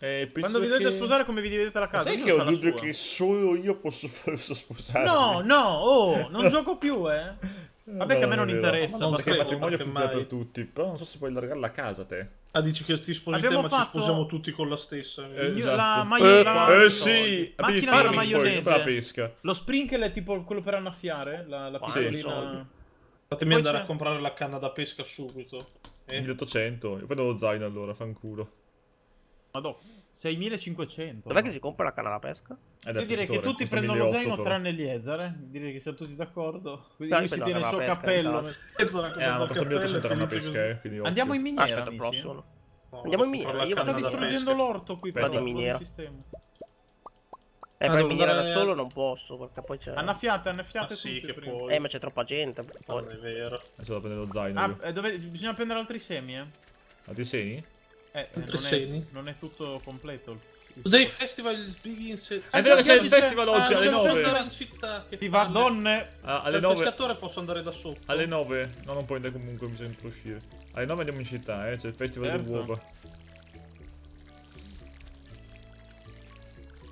Eh, penso Quando vi dovete che- sposare come vi dividete la Ma casa? sai Ognuno che ho la dubbio che solo io posso, posso sposare? No, no, oh, non gioco più, eh. Vabbè che a me non interessa. Ma non ma Sai che il matrimonio perché funziona mai? per tutti, però non so se puoi allargare la casa te. Ah, dici che ti sposi te, Abbiamo ma ci fatto- sposiamo tutti con la stessa. Eh, Io- esatto. la maio- eh, la- eh, sì, Macchina abbi della farming poi, maionese. non la pesca. Lo sprinkle è tipo quello per annaffiare? La, la soldi. Fatemi Poi andare a comprare la canna da pesca subito. Eh, 1800, io prendo lo zaino allora, fanculo. Madò, 6500. Dov'è che si compra la canna da pesca? Eh, Io direi che tutti prendono lo zaino tranne Eliezer, eh? Direi che siamo tutti d'accordo. Quindi lui si tiene il suo pesca, cappello. Eh, questo cappello 1800 era una e felice pesca, eh, quindi Andiamo in miniera, Aspetta, il amici. prossimo. No, Andiamo in devo miniera, io canna da distruggendo l'orto qui Vado in il miniera. Eh, Ah, però in devo miniera da solo non posso, perché poi c'è... Annaffiate, Ah, annaffiate sì, tutti che prima. poi... Eh, ma c'è troppa gente. poi- Non è vero. Adesso a prendere lo zaino Ah, eh, dove- bisogna prendere altri semi, eh? Altri segni? Eh, eh, non, è, non è tutto completo. Today Festival is begins... È vero che c'è il festival Ah, oggi alle c'è un 9. festival in città che Si va, donne! Ah, alle Alle 9. pescatore posso andare da sotto. Alle 9. No, non puoi andare comunque, bisogna uscire. Alle 9 andiamo in città, eh, c'è il festival Certo. delle uova.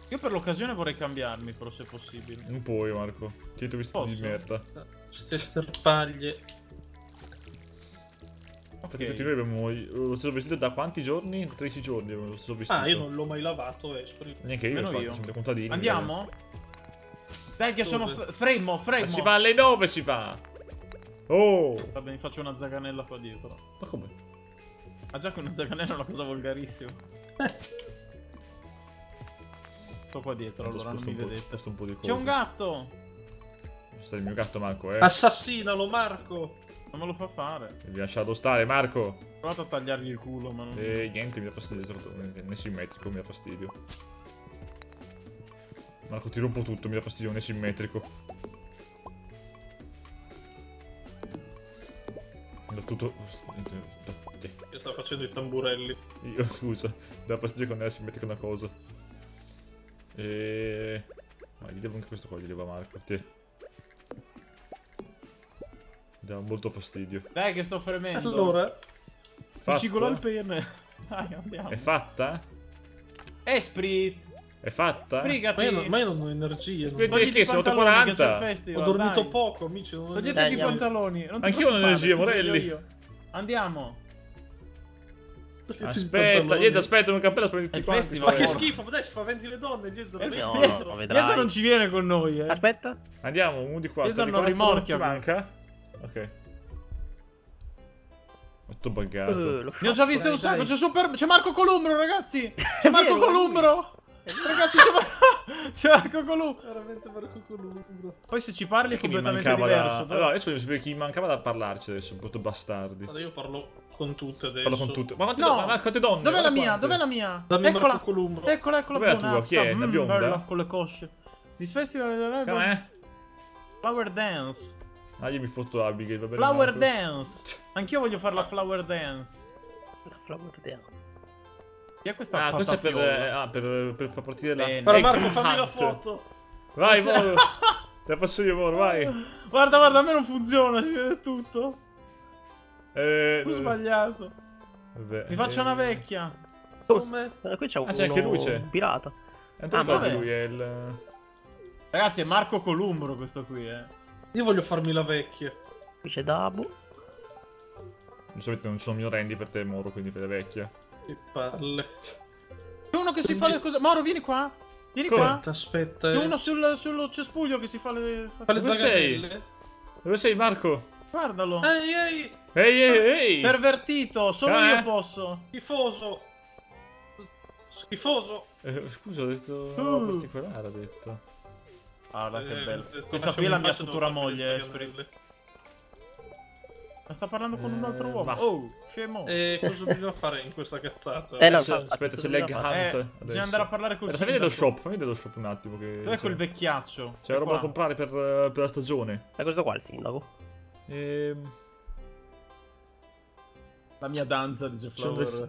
Io per l'occasione vorrei cambiarmi, però se possibile. Non puoi, Marco. Ti ho visto di Posso? merda. Ste sterpaglie. Infatti Ok. tutti noi abbiamo lo stesso vestito da quanti giorni? 13 giorni abbiamo lo stesso vestito. Ah, io non l'ho mai lavato, Espri. Neanche io, infatti, io. siamo dei contadini. Andiamo? Dai che sono... Dove? f- Fremmo, Ma si va alle 9, si va! Oh! Vabbè, mi faccio una zaganella qua dietro. Ma come? Ah già che una zaganella è una cosa volgarissima. Sto qua dietro, Tanto allora non mi vedete. C'è un gatto! Sta il mio gatto, Marco, eh. Assassinalo, Marco! Non me lo fa fare. Mi ha lasciato stare, Marco. Ho provato a tagliargli il culo, ma non... E niente, mi dà fastidio. Non è simmetrico, mi dà fastidio. Marco, ti rompo tutto, mi dà fastidio, non è simmetrico. Da tutto... Che sta facendo i tamburelli. Io, scusa, dà fastidio quando è simmetrica una cosa. E... Ma gli devo anche questo qua, gli devo a Marco, te. Dà molto fastidio. Dai che sto fremendo. Allora, Mi cigola il Fatta? pene. Dai, andiamo. È fatta? Esprit! È fatta? Sbrigati! ma io, non, ma io non ho energie. non- Aspetta, che sono pantaloni, che c'è il 40. festival, Ho dormito dai. poco, amici. Non Toglietevi i pantaloni. Anch'io ho energia, Morelli. io. Andiamo. Aspetta, niente, aspetta, un cappello, prendi tutti quanti. festival. Ma che schifo, ma dai, spaventi le donne, dietro. Eh, no, no, non ci viene con noi, eh. Aspetta. Andiamo, uno di qua. Pietro tre di non quattro, rimorchia. ti manca? Ok. Tutto buggato. Eh, lo Ne ho già viste Dai, un sacco. C'è, Super... c'è Marco Columbro, ragazzi. C'è Marco Columbro. Ragazzi, c'è, Mar- c'è Marco Columbro. Veramente Marco Columbro. Poi se ci parli è completamente diverso. da... però- Allora, adesso voglio sapere chi mi mancava da parlarci adesso, brutto bastardi. Guarda, io parlo con tutte adesso. Parlo con tutte. Ma quante, No. donne? ma quante donne? Dov'è la mia? Dov'è la mia? Dammi Eccola. Marco Columbro. Eccola, eccola. Dov'è la tua? Chi è? Una Mm, bionda? bella, con le cosce. This festival dovrebbe- Com'è? Flower dance. Ah, io mi fotto Abigail, va bene. Flower dance. Anch'io voglio fare la flower dance. La flower down. Chi è questa Ah, questo è per, eh, ah, per, per far partire la... Bene. Allora, Ecco Marco, il fammi la hunt. foto. Vai, Moro. Te la faccio io, Moro, vai. Guarda, guarda, a me non funziona, si vede tutto. Eh, Ho sbagliato. Vabbè, Mi faccio eh, una vecchia. Come? Eh, qui c'è un Ah, c'è anche lui, c'è. un pirata. Ah, vabbè. lui è il... Ragazzi, è Marco Columbro questo qui, eh. Io voglio farmi la vecchia. Qui c'è Dabu. Di solito non sono minorenni per te, Moro, quindi fai la vecchia. Che palle. C'è uno che si fa le cose... Moro, vieni qua. Vieni Come? qua. Aspetta, aspetta. C'è eh. uno sul, sullo cespuglio che si fa le... Fa le Dove sei? Dove sei, Marco? Guardalo. Ehi, ehi, Ehi, ehi, ehi! Pervertito, solo Eh? io posso. schifoso. Schifoso. Eh, scusa, ho detto... Uh. Particolare, ho detto. Guarda che Eh, bello. detto, Questa qui è la mia futura moglie. Ma sta parlando con un altro Eh, uomo. ma- Oh, scemo. E cosa bisogna fare in questa cazzata? Eh, no, aspetta, c'è l'egg dobbiamo Eh, hunt. bisogna andare a parlare col Aspetta, fammi dello sindaco. shop, fammi dello shop un attimo. Che Dov'è quel vecchiaccio? C'è È roba da comprare per, eh, per la stagione. Ma questo qua è il sindaco. Ehm, La mia danza, dice Flower.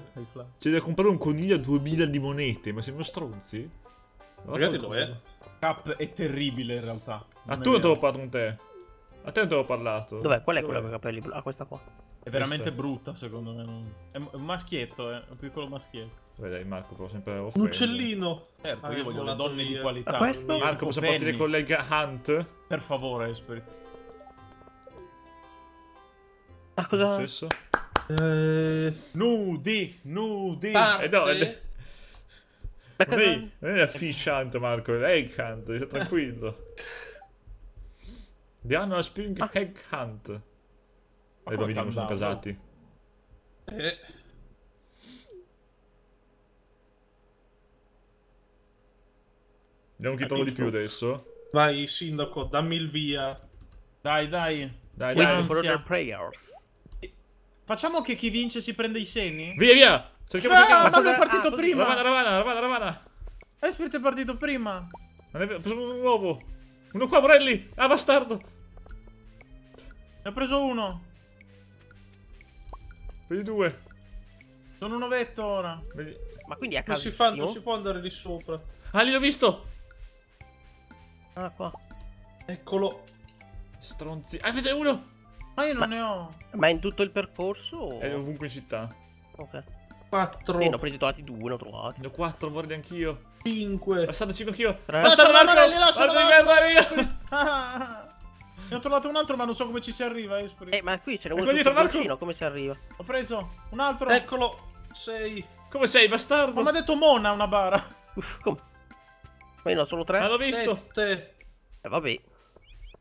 c'è da comprare un coniglio a 2000 di monete. Ma siamo stronzi? Magari lo è. Cap è terribile in realtà. A Non tu è non te vero. l'ho parlato con te. A te non te l'ho parlato. Dov'è? Qual è quella con i capelli blu? Ah, questa qua. È veramente Questa. brutta, secondo me. non- È un è un maschietto, eh. Un piccolo maschietto. Dai, Marco, però sempre Un offendere. uccellino. Certo, Ah, io è voglio volato donne di qualità. Ma questo? Marco, possiamo partire Penny. con l'egg hunt? Per favore, Esprit. Ah, cosa? Successo? Eh, Nudi, nudi. parte. Eh no, è- Ma cosa- è, non è la fish hunt, Marco, è l'egg hunt, tranquillo. Diano a spring Ah. egg hunt. E i bambini non sono casati. Eh, Vediamo chi Ah, trovo di giusto. più adesso. vai, sindaco, dammi il via. Dai, dai. Dai, dai. Facciamo che chi vince si prende i semi? Via, via! Cerchiamo, Ah, cerchiamo. ma lui è partito ah, prima. Ravana, ravana, ravana, ravana. Esprit è partito prima. Non è vero, ho preso uno nuovo. Uno qua, Morelli. Ah, bastardo. Ne ho preso uno. Vedi due. Sono un ovetto ora. Vedi- Ma quindi è Non si, fa, non casissimo. si può andare lì sopra. Ah, lì l'ho visto. Ah, qua. Eccolo. Stronzi. Ah, vede uno. Ma io non ne ho. Ma in tutto il percorso? o- È ovunque in città. Ok. 4, Io ne ho presi trovati due, ne ho trovati. Ne ho quattro, Morelli anch'io. 5. Bastardo, cinque anch'io. Tre. Bastardo, Lascialo, Marco. Marco. merda mia. Ah, ne ho trovato un altro, ma non so come ci si arriva, Esprit. Eh, ma qui ce n'è Ecco uno sul dietro, Marco. furgoncino, come si arriva? Ho preso un altro. Eccolo. 6. Come sei, bastardo? Ma mi ha detto Mona una bara. Uff, come? Ma io ne ho solo tre? L'ho visto. 7. Eh, vabbè.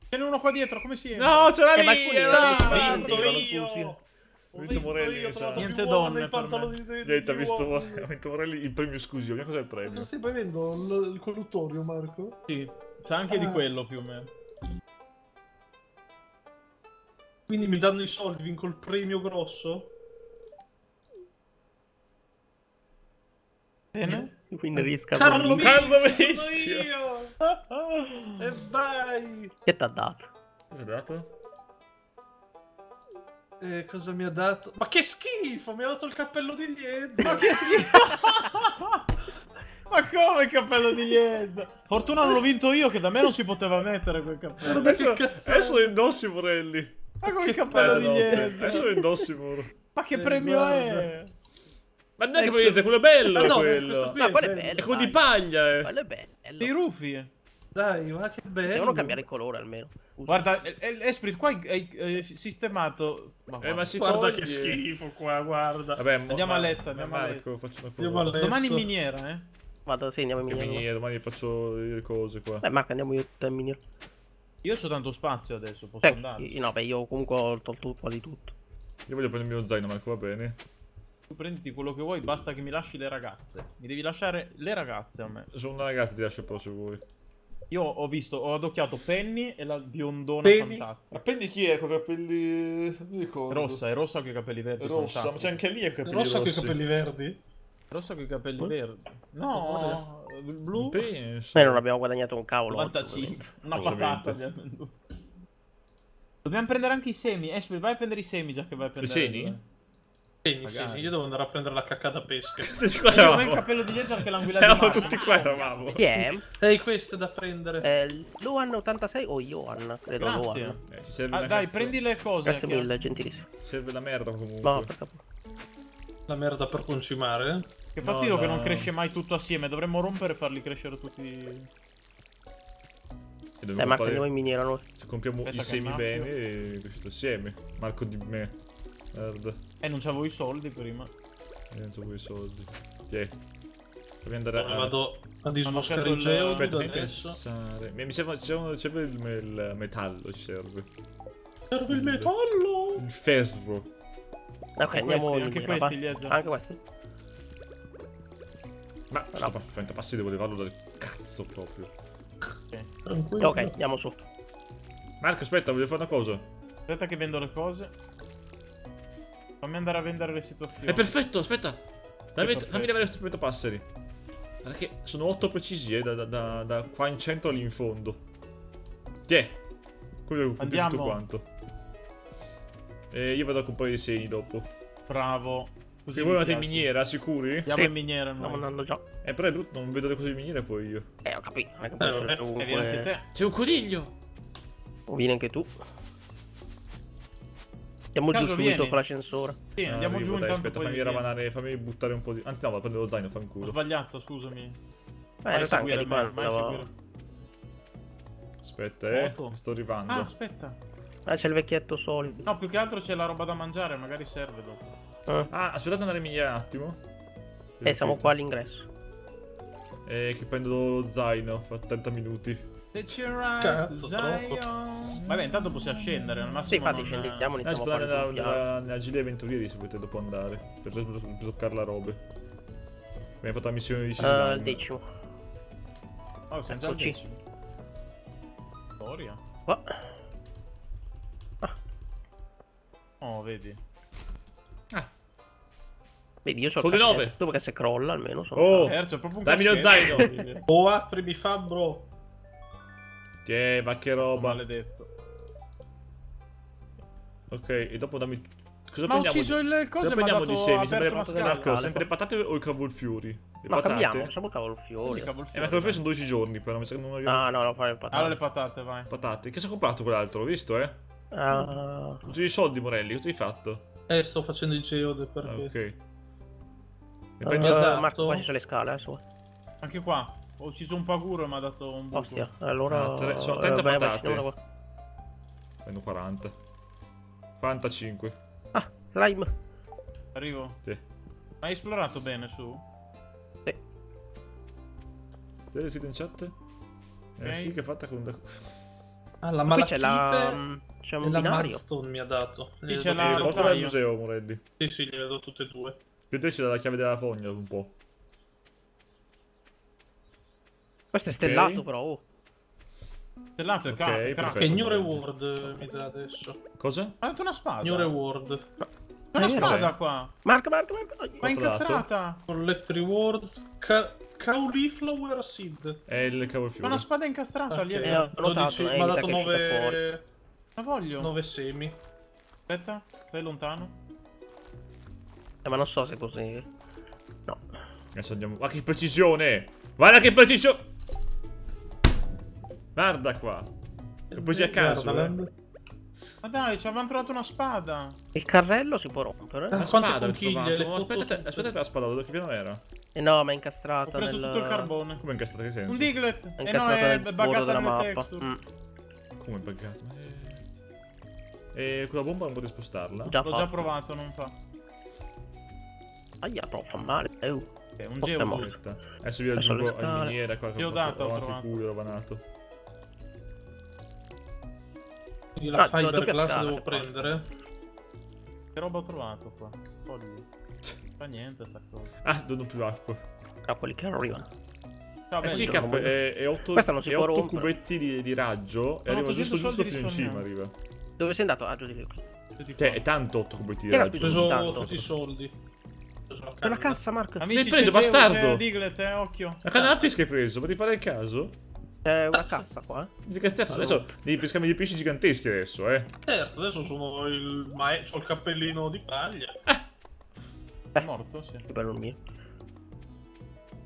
Ce n'è uno qua dietro, come si entra? No, c'era Eh, ma lì. alcuni era Ho vedono, vinto vedono, io. scusi. Ho Vinto Morelli, più Niente donne nei per me. pantaloni dei- Niente, ha visto, ha vinto Morelli il premio esclusione. Cos'è il premio? Cosa stai bevendo? Il, il colluttorio, Marco? Sì, sa anche di Ah. quello più o meno. Quindi mi danno i soldi, vinco il premio grosso? Bene. Quindi risca Carlo di- Carlo Vecchio. io! E vai! Che t'ha dato? Cosa hai dato? Eh, cosa mi ha dato? Ma che schifo! Mi ha dato il cappello di Lienzo! Ma che schifo! Ma come il cappello di Lienda? Fortuna non l'ho vinto io, che da me non si poteva mettere quel cappello. Adesso, adesso lo indossi, Morelli. Ma come il cappello di. Lienda? Adesso lo indossi, Moro. Ma che Eh, premio guarda. è? Ma non è che Ecco. vedete, quello è bello, è no, quello. questo qui Ma è quello è bello. È quello di paglia, eh. Quello è bello. Dei rufi. Dai, ma che bello! Devono cambiare il colore almeno. Scusa. Guarda, eh, eh, Esprit, qua hai, hai, eh, sistemato... Ma Eh, guarda. ma si Guarda toglie. che schifo qua, guarda. Vabbè, mo- Andiamo a ma- letto, ma andiamo a Marco, faccio una cosa. Andiamo a letto. Domani in miniera, eh? Vado, sì, andiamo in miniera. miniere, domani faccio le cose qua. Eh, Marco, andiamo io in miniera. Io ho tanto spazio adesso, posso Eh, andare. io- no, beh, io comunque ho tolto quasi tutto. Io voglio prendere il mio zaino, Marco, va bene. Tu prenditi quello che vuoi, basta che mi lasci le ragazze. Mi devi lasciare le ragazze a me. Sono una ragazza, ti lascio però se vuoi. Io ho visto, ho adocchiato Penny e la biondona Penny? fantastica. Ma prendi chi è con i capelli... Non mi ricordo. Rossa, è rossa con i capelli verdi. È rossa, ma fantastico. c'è anche lì i capelli Rossa con i rossi. capelli verdi? Rossa con i capelli verdi. No, il Non blu. penso. Noi non abbiamo guadagnato un cavolo. oggi, 95. Una Ovviamente. patata. Dobbiamo prendere anche i semi. Esprit, vai a prendere i semi già che vai a prendere. semi? Sì, Magari. sì, io devo andare a prendere la cacca da pesca. Tutti qua io ho il eravamo. capello di dietro perché l'anguilla di Eravamo Marco. tutti qua, eravamo. Chi è? Ehi, queste da prendere. Eh, Luan 86 o Johan? Credo Grazie. Luan. Eh, ci serve Ah, dai, cazzo- prendi le cose. Grazie che- mille, gentilissimo. Serve la merda comunque. No, per capo. La merda per concimare. Che fastidio No, che no. non cresce mai tutto assieme. Dovremmo rompere e farli crescere tutti. Dobbiamo Marco, andiamo in miniera noi. Se compriamo Aspetta i che semi bene, è cresciuto assieme. Marco di me. Merda. Eh, non c'avevo i soldi prima. Eh, non so i soldi. Tiè. Fammi andare Allora, a... vado a disboscare il geodo Aspetta, fammi pensare. Mi mi serve, serve il, il metallo, ci serve. Serve il metallo! Il ferro. Ok, andiamo questi, anche questi, va. Liezza. Anche questi. Ma sto pa- spaventa passi devo levarlo dal cazzo proprio. Ok, andiamo su. Marco, aspetta, voglio fare una cosa. Aspetta che vendo le cose. Fammi andare a vendere le situazioni. È perfetto, aspetta. Dammi, perfetto. fammi levare questo passeri. Guarda che sono 8 precisi, eh, da, da- da- da qua in centro lì in fondo. Tiè. Quello è Andiamo. tutto quanto. E io vado a comprare i segni dopo. Bravo. Così Che voi andate in miniera, sicuri? Andiamo Sì. in miniera noi. andando già. Eh, però è brutto, non vedo le cose in miniera poi io. Eh, ho capito. Che Eh. C'è un coniglio! O vieni anche tu. Andiamo giù Caso subito vieni. con l'ascensore. Sì, andiamo Arrivo, giù dai, aspetta, fammi ravanare, fammi buttare un po' di... Anzi no, vado a prendere lo zaino, Ho fanculo. sbagliato, scusami. Eh, Vai anche seguire di qua. Aspetta, eh, Foto. sto arrivando. Ah, aspetta. Ah, c'è il vecchietto solido. No, più che altro c'è la roba da mangiare, magari serve dopo. Eh, Ah, aspettate andare miniera un attimo. Eh, siamo qua all'ingresso. Eh, che prendo lo zaino, fa 30 minuti. Cazzo, Zion. Vabbè, intanto possiamo scendere, al Sì, massimo infatti non- scendiamo, Eh, iniziamo a si può fare andare il nella, piano. nella, nella Gili Avventurieri se volete dopo andare. Per, toccare la robe. Abbiamo fatto la missione di Eh, Cislan. il decimo. Oh, siamo già al Eccoci. decimo. Storia. Qua. Oh, vedi. Vedi, io Sono le nove. Dove che se crolla almeno sono Oh! Certo, è proprio un Dammi lo zaino! O aprimi fabbro. Tiè, ma che roba. maledetto. Ok, e dopo dammi... Cosa Ma ho prendiamo? ucciso il Cosa coso mi ha prendiamo di semi? Sempre, una delle scala. scale. sempre patate o i cavolfiori? Le Ma patate? cambiamo, facciamo il cavolfiori. Sì, cavolfiore, Eh, ma cavolfiori sono 12 giorni, però mi sa che non abbiamo... Ah, no, non fare il Allora patate. le patate, vai. Patate. Che si è comprato quell'altro? L'ho visto, eh? Ah, Tutti i soldi, Morelli, cosa hai fatto? Eh, sto facendo i geode Ah, perché... ok. Ne Eh, prendi... Marco, qua ci sono le scale, eh, su. Anche qua. Ho ucciso un paguro e mi ha dato un buco. Ostia, allora... Ah, tre- sono eh, 30 vai, vai, patate. qua. Prendo 40. 45. Ah, slime. Arrivo. Sì. Ma hai esplorato bene su? Vedete siete in chat? Eh Ok. sì, che è fatta con... da- Ah, la Qui c'è la... malachite mm, C'è un la mi ha dato. Sì, Gliele c'è la- Eh, portala al museo, Morelli. due. Sì, sì, gliele do tutte e due. Più te c'è la chiave della fogna un po'. Questo è stellato però, oh. Stellato è Ok, caro. perfetto. Che new reward mi dà adesso? Cosa? Ha dato una spada. New reward. C'è una Eh, spada qua. Marco, Marco, Marco. Ma è incastrata. Collect rewards. Ca- cauliflower seed. È il Ma cavolfiore. una spada incastrata Ok, lì. Eh, ho notato, 12 eh, mi ha dato che è uscita 9... La voglio. 9 semi. Aspetta, stai lontano. Eh, ma non so se così... No. Adesso andiamo... Ma che precisione! Guarda che precisione! Guarda qua. L'ho presi a caso, eh. Ma dai, ci avevamo trovato una spada. Il carrello si può rompere? Ah. La spada ho conchiglie, trovato. le Ma foto aspetta, tutte. aspetta per la spada, dove che piano era? Eh no, ma è Ho incastrata preso nel... tutto il carbone. Come incastrata che senso? Un diglet. È Eh no, incastrata è buggata della mappa. texture. Mm, Come è buggato? Eh... E quella bomba non potete spostarla? già L'ho già provato, non fa. Aia, però fa male. Eh, uh. È un geo. è. Adesso vi aggiungo al miniera qua che ho ho dato, ho trovato. culo, rovanato. Quindi la Ah, fiberglass scala, devo che prendere. Che roba ho trovato qua? Fogli. Fa niente sta cosa. Ah, non ho più acqua. Quelli che arrivano. Ciao, Eh sì, cap, è, è 8, Questa non si è può otto rompere. cubetti di, di raggio e arriva giusto 800 giusto fino in cima arriva. Dove sei andato? Ah, giù di tutti Cioè, è tanto 8 cubetti di Ho raggio. Così preso tutti i soldi. Ho preso la cassa, Marco. Amici, Sei preso, bastardo! c'è Diglet, eh, occhio. La canna da pesca hai preso, ma ti pare il caso? C'è una cassa qua, eh. Disgraziato, adesso devi pescarmi dei pesci giganteschi adesso, eh. Certo, adesso sono il maestro, ho il cappellino di paglia. È morto? Sì. Che bello mio.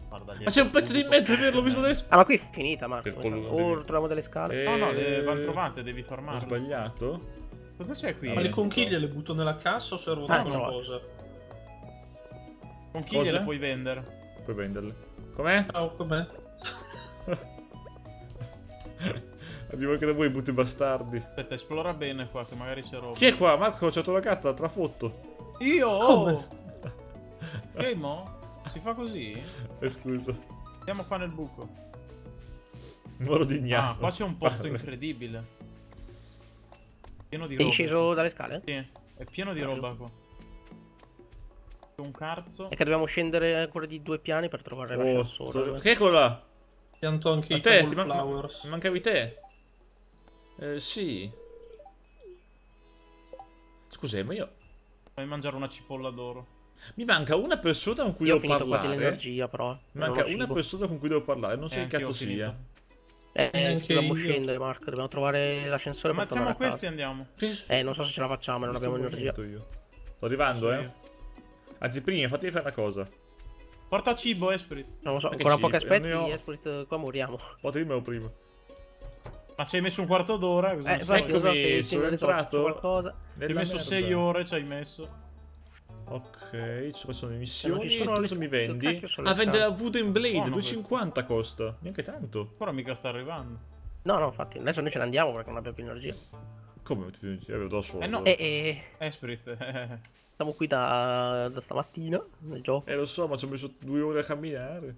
Guarda. Ma c'è un pezzo di mezzo, è vero, l'ho visto adesso. Ah, ma qui è finita, Marco. Per pollo non O devi- troviamo delle scale. No, no, Eh, le vanno trovate, devi Ho farmarle. sbagliato? Cosa c'è qui? Ma le Eh, conchiglie le butto nella cassa o servono Ah, una no. cosa? Conchiglie Cosa? le puoi vendere. Puoi venderle. Com'è? Ah, com'è? Abbiamo anche da voi, brutti bastardi. Aspetta, esplora bene qua, che magari c'è roba. Chi è qua? Marco, c'è tua ragazza, tra fotto. Io? Oh! Che mo? Si fa così? Eh, scusa. Siamo qua nel buco. Moro di gnano. Ah, qua c'è un posto Parla. incredibile. Pieno di Sei roba. sceso dalle scale? Sì, è pieno di roba qua. C'è un carzo. È che dobbiamo scendere ancora di due piani per trovare Oh, l'ascensore. Che è quello là? Pianto anche A i te, man- Flowers. mancavi te? Eh, sì. Scusa, ma io... A mangiare una cipolla d'oro. Mi manca una persona con cui Io ho devo finito quasi parlare. l'energia, però. Mi manca una persona con cui devo parlare, non so Eh, che cazzo ho finito. sia. Eh, Neanche dobbiamo io. scendere, Marco. Dobbiamo trovare l'ascensore per Ammazziamo tornare a questi e andiamo. Eh, non so se ce la facciamo, non abbiamo energia. Io. Sto arrivando, Sì. eh. Anzi, prima, fatemi fare una cosa. Porta cibo, Esprit. Non lo so, ancora un po' che cibo? aspetti, ho- Esprit, qua moriamo. Fatemelo prima. Ma ci hai messo un quarto d'ora? Eh, infatti, so Eccomi, se sono entrato. qualcosa. Ci hai messo merda. 6 ore, ci hai messo. Ok, ci sono le Eh, missioni. ci sono le cosa mi vendi? Ah, vende la. Wooden Blade, Buono 2,50 costa. Neanche tanto. Ancora mica sta arrivando. No, no, infatti, adesso noi ce ne andiamo perché non abbiamo più energia. Come? Avevo da solo. Eh, no. E, e Esprit. Siamo qui da, da stamattina nel gioco. Eh, lo so, ma ci ho messo due ore a camminare.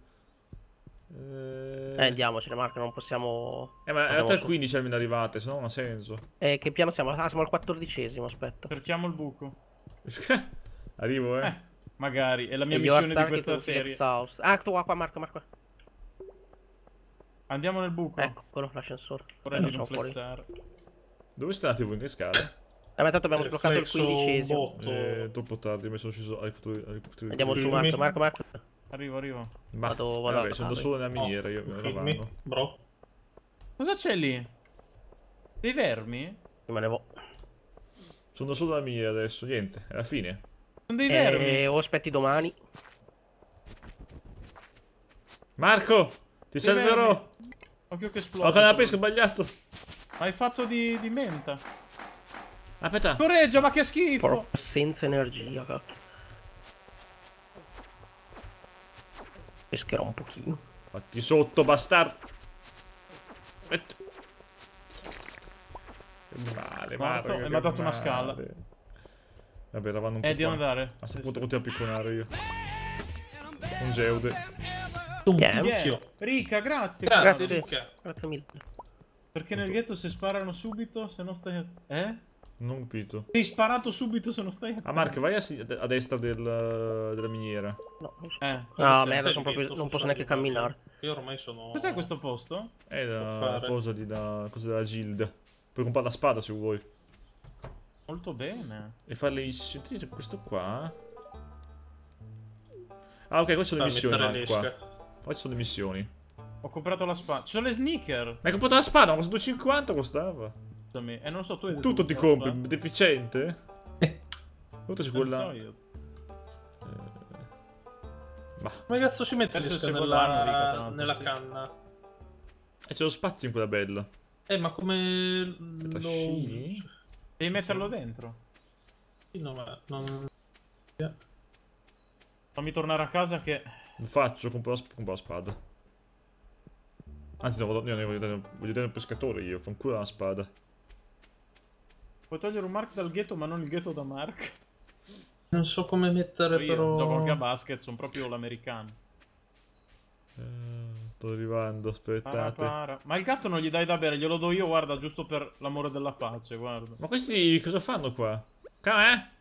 Eh, Eh, andiamocene, Marco, non possiamo... Eh, ma in Andiamo realtà il su. 15 almeno arrivate, se no non ha senso. Eh, che piano siamo? Ah, siamo al quattordicesimo, aspetta. Cerchiamo il buco. Arrivo, eh. Eh, magari. È la mia E missione di questa serie. house. Ah, tu qua, qua, Marco, Marco. Andiamo nel buco. Ecco, quello, l'ascensore. Ora Eh, fuori. flexare. Dove state voi in che scale? Eh, ma tanto abbiamo Eh, sbloccato il quindicesimo. Eh, troppo tardi, mi sono sceso ai futuri. ai futuri- Andiamo su, Marco, Marco, Marco. Arrivo, arrivo. Ma, vado- eh, vado vabbè, sono da casa. solo nella Oh, miniera, io mi Filmi, lavando. bro. Cosa c'è lì? Dei vermi? Me ne vo. Sono da solo nella miniera adesso, niente, è la fine. Sono dei vermi. Eh, o aspetti domani. Marco, ti Dei salverò. vermi. Occhio che esplode. Ho canale pesca sbagliato. Hai fatto di, di menta. Aspetta. Correggia, ma che schifo. Proprio senza energia, cacchio. Pescherò un pochino. Fatti sotto, bastardo. Male, e che mi ha dato una male. scala. Vabbè, eravamo un po' Eh, di qua. A questo punto continuo a picconare io. Un geude. Un Yeah. picchio. Rica, grazie. Grazie, Grazie. Luca. Grazie mille. Perché nel ghetto se sparano subito, se non stai... Eh? Non capito. Sei sparato subito se non stai... Ah, Marco, vai a, a destra del- della miniera. No. Eh. No, merda, proprio- non posso neanche camminare. Io ormai sono... Cos'è questo posto? È la cosa di da, cosa della guild. Puoi comprare la spada se vuoi. Molto bene. E fare le missioni. Questo qua. Ah, ok, qua ci sono Ah, le missioni. mettere anche Qua. qua ci sono le missioni. Ho comprato la spada. Ci sono le sneaker. Ma hai comprato la spada? Ma costa 250 costava. Scusami. E non so, tu hai Tutto ti compri, spada? deficiente? Tutto c'è Non quella. so io. Bah. Come cazzo ci mette l'esca nella, nella canna? E c'è lo spazio in quella bella. Eh, ma come... lo... Tascini? Devi metterlo dentro. Sì, no, ma non... Fammi tornare a casa che... Lo faccio, compro la, sp- compro la spada. Anzi, no, voglio vedere, voglio vedere un pescatore io, fa ancora la spada. Puoi togliere un Mark dal ghetto, ma non il ghetto da Mark. Non so come mettere Io però... gioco anche a basket, sono proprio l'americano. Eh, sto arrivando, Para, aspettate. para. Ma il gatto non gli dai da bere, glielo do io, guarda, giusto per l'amore della pace, guarda. Ma questi cosa fanno qua? Ca- eh?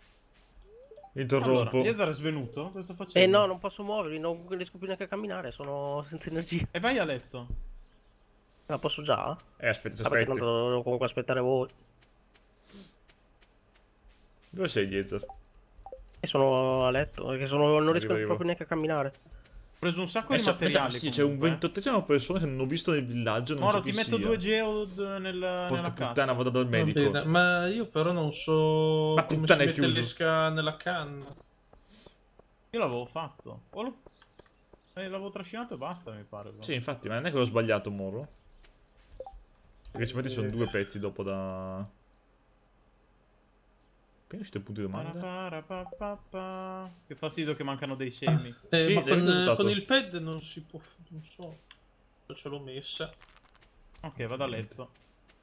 Interrompo. Allora, Liezar è svenuto? Cosa sta facendo? Eh no, non posso muovermi, non riesco più neanche a camminare, sono senza energia. E vai a letto. Ma posso già? Eh, aspetta, Ah, perché aspetti. tanto devo comunque aspettare voi. Dove sei dietro? E sono a letto, perché sono- non riesco arrivo. proprio neanche a camminare. Ho preso un sacco Eh, di materiali. aspetta, sì, c'è un comunque, eh. ventottesimo persona che non ho visto nel villaggio, non Moro, so chi ti metto sia. due geod nel, Porca nella puttana, cassa. vado dal medico. bene, Ma io però non so Ma come puttana, si è mette l'esca nella canna. Io l'avevo fatto. Lo- eh, l'avevo trascinato e basta, mi pare. però. Sì, infatti, ma non è che l'ho sbagliato, Moro. Perché ci metti sono due pezzi dopo da... Appena uscito il punto di domanda. Che fastidio che mancano dei semi. Eh, Sì, ma con, risultato. con il pad non si può... non so. Ce l'ho messa. Ok, vado a letto.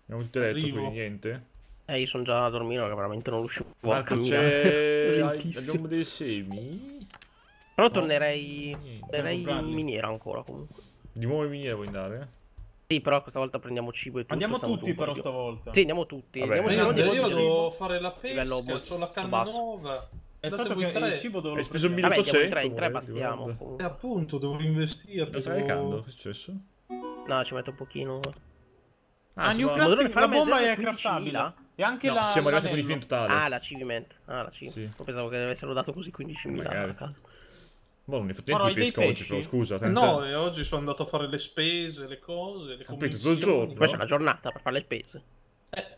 Abbiamo tutti letto, Arrivo. quindi niente. Eh, io sono già a dormire, che veramente non riuscivo a Marco camminare. hai- Lentissimo. Abbiamo dei semi? Però tornerei... Niente. Tornerei in miniera ancora comunque. Di nuovo in miniera vuoi andare? Sì, però questa volta prendiamo cibo e tutto. Andiamo stiamo tutti però stavolta. Sì, andiamo tutti. Vabbè. Andiamo io, io devo cibo. fare la pesca, ho la canna basso. nuova. Fatto voi che tre. il cibo dove Hai speso prendiamo? Vabbè, andiamo in 1800, tre, in tre bastiamo. guarda. E comunque. appunto, devo investirli. Lo stai caricando? Che è successo? No, ci metto un pochino. Ah, si new crafting, fare la bomba è 15.000? craftabile. E anche No, la siamo arrivati con i totale. Ah, la civiment. Ah, la civ. Sì. Io pensavo che avessero dato così 15.000 Magari. a caso. Boh, non hai dei pesca oggi, però scusa. Eh tenta- No, e oggi sono andato a fare le spese, le cose, le Capito, tutto il giorno. Poi c'è una giornata per fare le spese. Eh,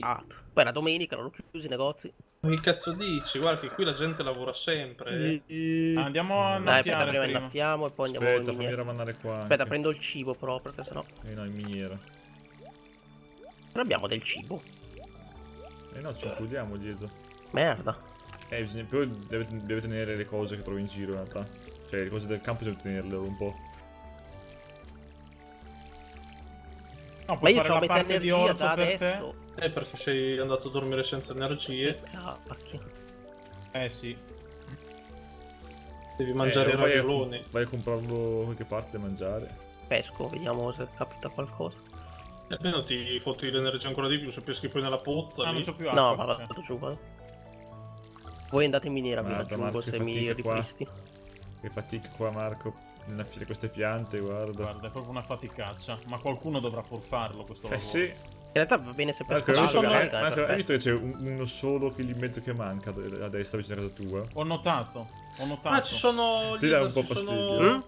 Ah, poi la domenica non ho chiusi i negozi. ma che cazzo dici? Guarda che qui la gente lavora sempre. eh. Ah, Andiamo a Dai, aspetta, prima prima. innaffiamo e poi andiamo Aspetta, in fammi miniera. ramandare qua. Aspetta, anche. prendo il cibo però, perché sennò... Eh no, in miniera. Non abbiamo del cibo. Eh no, ci includiamo dietro. Merda. Eh, bisogna, però deve, deve tenere le cose che trovi in giro in realtà. Cioè, le cose del campo bisogna tenerle un po'. No, Ma puoi io fare ho la metà parte di energia orto già per te? adesso. Eh, perché sei andato a dormire senza energie. Ah, pacchia. Eh sì. Devi mangiare Eh, i vai a- ravioloni. Vai a comprarlo qualche parte da mangiare. Pesco, vediamo se capita qualcosa. E almeno ti fotti l'energia ancora di più se peschi poi nella pozza. Ah, lì. non c'ho più acqua. No, ma vado giù, vado. Voi andate in miniera, vi Guarda, raggiungo Marco, se mi ripristi. Che fatica qua, Marco. Innaffiare queste piante, guarda. Guarda, è proprio una faticaccia. Ma qualcuno dovrà pur farlo questo eh lavoro. sì. In realtà va bene se Marco, solo sono- che, raga, è Marco, hai visto che c'è un- uno solo che lì in mezzo che manca a destra vicino a casa tua? Ho notato. Ho notato. Ah, ci sono, Ti dà un po' ci sono fastidio. Mm?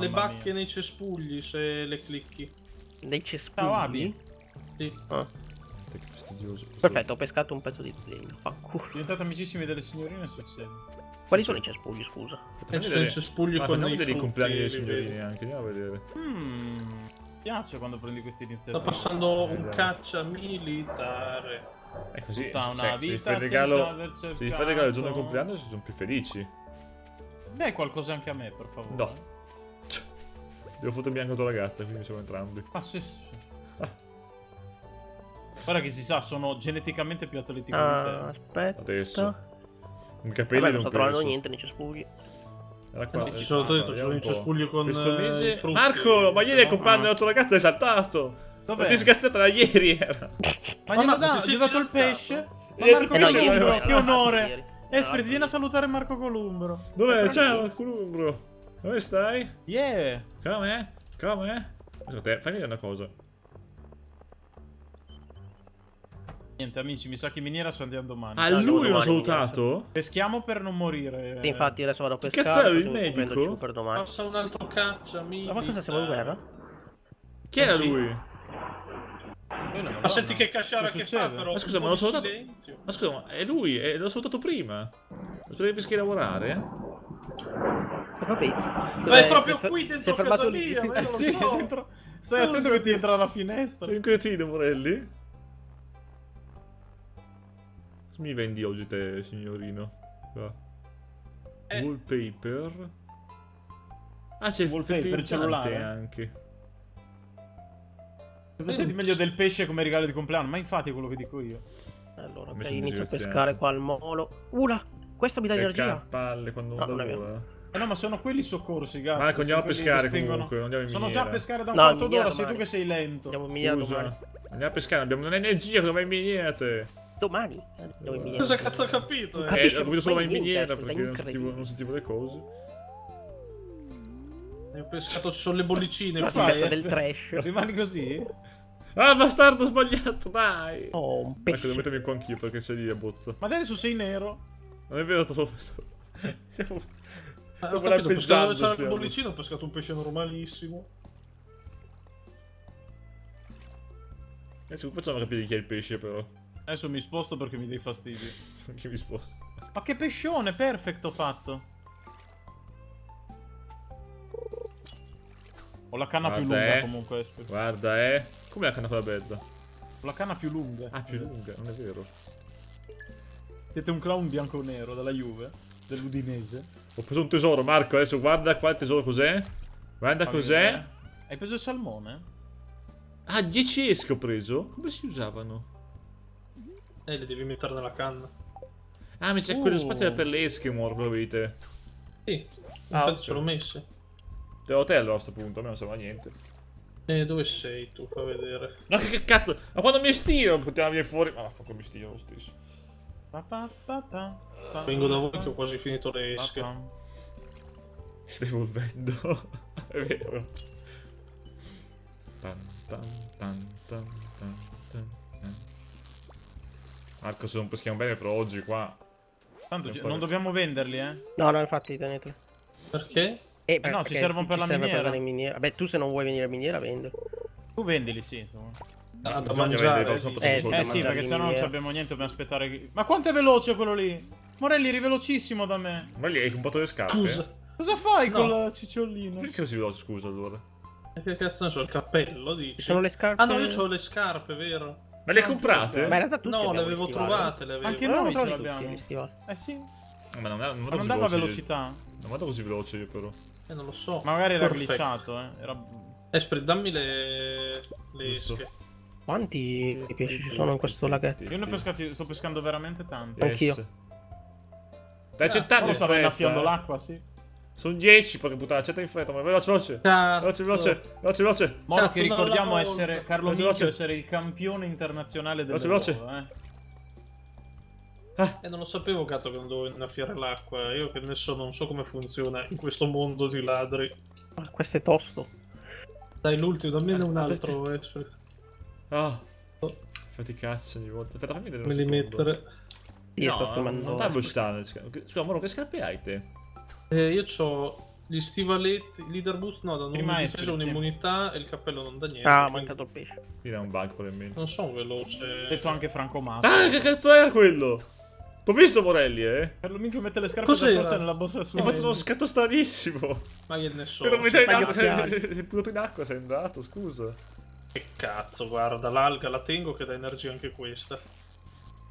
le bacche mia. nei cespugli se le clicchi. Dei cespugli. Ciao, Abi. Sì. Ah, Che fastidioso. perfetto, ho pescato un pezzo di legno. Fanculo. Diventate amicissimi delle signorine succede. Quali sono i cespugli, scusa? E ci sono i cespugli Ma con i vedere i frutti, compleanni delle signorine anche, andiamo a vedere. Mmm. Mi piace quando prendi queste Sta iniziative. passando Eh, un dai. caccia militare. È così. Tutta una se, se gli vita fai regalo, se gli fai il regalo il giorno del compleanno sono più felici. Dai qualcosa anche a me, per favore. No. Devo foto bianco tua ragazza, quindi siamo entrambi. Ah, sì, sì. Guarda che si sa, sono geneticamente più atletico Ah, di te. aspetta. Adesso. I capelli Vabbè, non non sto trovando niente nei cespugli. Era qua, Eh, ci sono detto, sono un i po'. cespugli con Questo eh, mese... frutti. Marco, ma ieri è il no? compleanno Ah. della tua ragazza, hai saltato! Dov'è? Ma ti scazzata da ieri era! Ma Ma Marco, ti gli ho dato il pesce. Ma Eh, Marco eh, no, ieri Columbro, che onore. Esprit, Ah, vieni a salutare Marco Columbro. Dov'è? Ciao, sì. Columbro! Dove stai? Yeah. Come? Come? Fammi vedere una cosa. Niente, amici, mi sa che in miniera sto andando domani. Ah, Ciao, lui l'ho salutato? Peschiamo per non morire. Sì, infatti adesso vado a Che pescare. cazzo è, poi il medico? per domani. Passa un altro caccia militare. Ma cosa siamo in guerra? Chi era Eh, sì. lui? Ma senti che casciara che, fa però. Ma scusa, ma l'ho salutato- silenzio. Ma scusa, ma è lui? Eh, l'ho salutato prima. Lo devi peschi lavorare? E vabbè. Ma è proprio si è qui dentro si è fermato casa lì. mia, ma io Eh lo sì, so. dentro- Stai attento che ti entra dalla finestra. Sei un cretino, Morelli? Mi vendi oggi te, signorino? Qua. Eh. Wallpaper. Ah, c'è il Wallpaper cellulare? anche. Cosa c'è di meglio del pesce come regalo di compleanno? Ma infatti è quello che dico io. Allora, ok, inizio a pescare qua al molo. Ula! Questo mi dà Che energia. palle quando No, non non è lavora. Eh no, ma sono quelli soccorsi, gatto. Marco, andiamo a pescare che comunque, andiamo in Sono già a pescare da un No, quarto d'ora, sei tu che sei lento. Andiamo in miniera Scusa. domani. Andiamo a pescare, abbiamo un'energia, come vai in miniera te? Domani in miniera. Cosa cazzo ho capito? Eh? Eh, capisci ho capito solo in miniera perché non sentivo, non sentivo le cose. Ho pescato, ci sono le bollicine. Fai, pesca del eh? trash. Rimani così? Ah, bastardo, ho sbagliato, dai! Oh, un Ecco, devo pesce. mettermi qua anch'io perché c'è lì a bozza. Ma adesso sei nero. Non è vero, sto solo... Siamo... Ah, ho capito, pescavo- c'era il bollicino, ho pescato un pesce normalissimo. Adesso facciamo capire chi è il pesce però. Adesso mi sposto perché mi dai fastidio. Chi mi sposta? Ma che pescione, perfetto fatto. Ho la canna più Guarda, lunga eh. comunque, Esper. Guarda, eh. Come la canna quella bella? Ho la canna più lunga. Ah, più lunga, non è vero. Siete un clown bianco-nero della Juve, dell'Udinese. Ho preso un tesoro, Marco, adesso guarda qua il tesoro cos'è. Guarda cos'è. Hai preso il salmone? Ah, 10 esche ho preso? Come si usavano? Eh, li devi mettere nella canna. Ah, mi c'è Uh. quello spazio per le esche, morto, lo vedete? Sì, Ah, infatti ok. ce l'ho messi. Te hotel a questo punto, a me non serve a niente. Eh, dove sei tu? Fa vedere. No, che, che cazzo? Ma quando mi stiro poteva venire fuori... Ma fa mi stiro lo stesso. Pa, pa, pa, Vengo da voi che ho quasi finito le esche. Stai evolvendo. È vero. Tan, tan, tan, tan, tan, tan, tan. Marco, se non peschiamo bene per oggi qua... Tanto Non dobbiamo venderli, eh. No, no, infatti teneteli. Perché? Eh, no, ci perché servono per ci la serve miniera. per la miniera. Beh, tu se non vuoi venire a miniera, vendi. Tu vendili, sì. insomma. Ah, da Bisogna mangiare. vendere, so sì. Eh, Eh sì, perché no non abbiamo niente, dobbiamo aspettare. Ma quanto è veloce quello lì? Morelli, eri velocissimo da me. Ma lì hai comprato le scarpe? Scusa, Cosa fai No. con la cicciolina? Perché sei così veloce, scusa, allora? che cazzo ne so, il cappello dici? Ci sono le scarpe. Ah no, io ho le scarpe, vero? Ma le comprate? Ma in realtà tutti no, le avevo trovate, le avevo. Anche noi ce l'abbiamo. Eh sì, Ma non, non, non così dava veloce io. velocità. Non vado così veloce io, però. Eh, non lo so. Ma magari era glitchato, eh. Era... Esprit, dammi le, le esche. Quanti pesci ci sono in questo laghetto? Io ne ho pescati, sto pescando veramente tanti. Anch'io. Dai, in stavo fretta. innaffiando eh. l'acqua, sì. Sono 10, perché puttana, accetta in fretta, ma veloce, veloce. Cazzo. Veloce, veloce, veloce, veloce. Moro che non ricordiamo la essere. Carlo Veloce, essere il campione internazionale del Veloce, veloce. volo, eh. Eh, non lo sapevo, gatto, che non dovevo innaffiare l'acqua. Io che ne so, non so come funziona in questo mondo di ladri. Ah, Questo è tosto. Dai, l'ultimo, dammene Eh, un altro Esprit. Ah. Fatti cazzo ogni volta. Aspetta, fammi vedere un Me li mettere. Sì, No, sta streamando. non dà velocità. Scusa, Moro, che scarpe hai te? Eh, io ho gli stivaletti, leader boost no, danno Prima un un'immunità e il cappello non dà niente. Ah, ha quindi mancato il pesce. Quindi è un bug probabilmente. Non sono veloce. Detto anche Franco Massa. Ah, che cazzo era quello? T'ho visto Morelli, eh? Carlo Minchio mette le scarpe da nella borsa sua. Mi hai fatto uno scatto stranissimo. Ma che ne so. Per non vedere in acqua, sei, sei, buttato in acqua, sei andato, scusa. Che cazzo, guarda, l'alga la tengo che dà energia anche questa.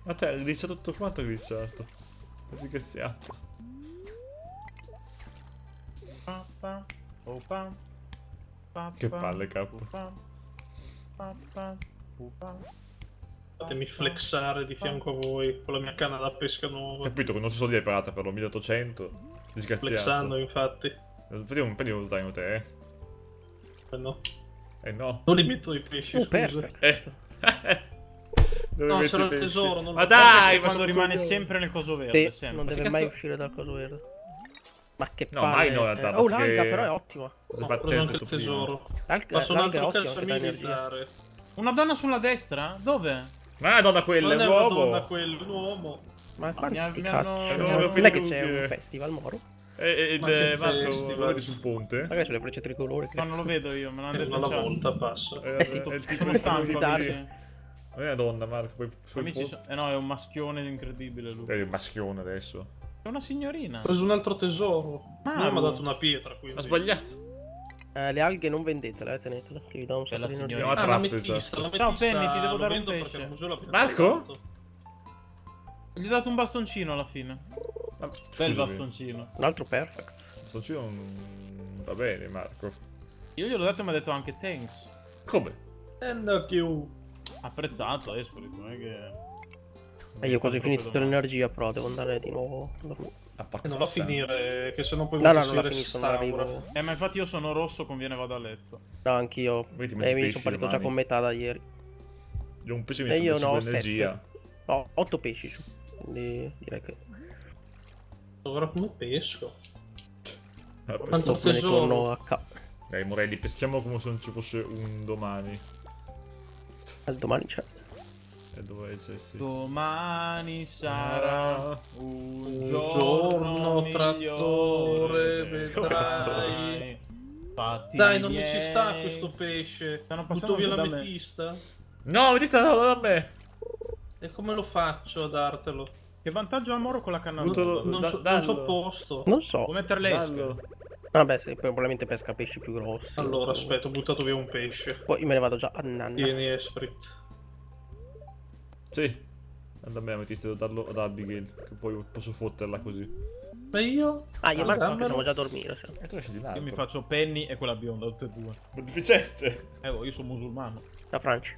Ma te hai glitchato tutto quanto glitchato. Hai disgraziato. Che pa, palle, capo. Fatemi flexare di fianco a voi con la mia canna da pesca nuova. Capito che non ci sono lì parata per lo 1800. Disgraziato. Flexando, infatti. Vediamo un pelino lo zaino te, eh. Eh no. Eh no. Non li metto i pesci, Oh, scusa. Eh. Dove No, c'era il tesoro, non Ma lo- dai, Perché ma quando rimane coglione. sempre nel coso verde, Sì, sempre. non deve mai uscire dal coso verde. Ma che No, palle. mai no, in realtà, eh. Oh, l'alga però è ottima. Cosa No, fa anche attento il prima? tesoro. L'alga, Ma sono l'alga è altro militare. Una donna sulla destra? Dove? Ma donna quella, Non è è un uomo. donna quello, un uomo. Ma quanti cazzo? mi hanno Non è che c'è eh. un festival, Moro. E, e Ma Marco, festival. lo vedi sul ponte? Magari c'è le frecce tricolori. No, non lo vedo io, me l'hanno detto Una in alla volta passa. È, Eh sì, è il tipo di. Non è una donna, Marco. Poi Amici, eh no, è un maschione incredibile lui. È il maschione adesso. È una signorina. Ho preso un altro tesoro. Ah, Lui mi ha dato una pietra, quindi. Ha sbagliato. Eh, le alghe non vendetele, eh, tenetele. Che vi do un sacco la di signora. energia. Una Ah, la trapeza. metista, la Ciao, metista Penny, ti devo dare un pesce. Marco? Gli ho dato un bastoncino alla fine. Ma, Bel bastoncino. Un altro perfect. bastoncino non va bene, Marco. Io gliel'ho dato e mi ha detto anche thanks. Come? And a Q. Apprezzato, Esprit, non è che... E io ho quasi finito tutta l'energia, però devo andare di nuovo. a dormire. A parte E non la finire, che sennò poi No, no, non la finisco, non arrivo. Eh, ma infatti io sono rosso, conviene vado a letto. No, anch'io. E metti mi sono partito già con metà da ieri. Io un pesce mi io ho po' di energia. Ho 8 pesci su. Quindi direi che. Ora come pesco? Vabbè. Quanto tesoro. torno a ca. Dai, Morelli, peschiamo come se non ci fosse un domani. Al domani c'è. E dove c'è sì. Domani sarà un, Un giorno, giorno, trattore, vedrai. Fatti Dai, non mi ci sta questo pesce. Stanno Butto passando via la da me. metista? No, vedi sta da me. E come lo faccio a dartelo? Che vantaggio ha Moro con la canna nuova? Non da- c'ho, non dallo. c'ho posto. Non so. Può mettere le esche. Vabbè, se probabilmente pesca pesci più grossi. Allora, aspetta, ho buttato via un pesce. Poi me ne vado già a nanna. Tieni Esprit. Sì. Anda a me, ametista, devo darlo ad Abigail. Che poi posso fotterla così. Ma io? Ah, io e Marco dammelo. possiamo già dormire. sì. E tu esci di Io l'altro. mi faccio Penny e quella bionda, tutte e due. Ma deficiente. Eh, io sono musulmano. Da Franci.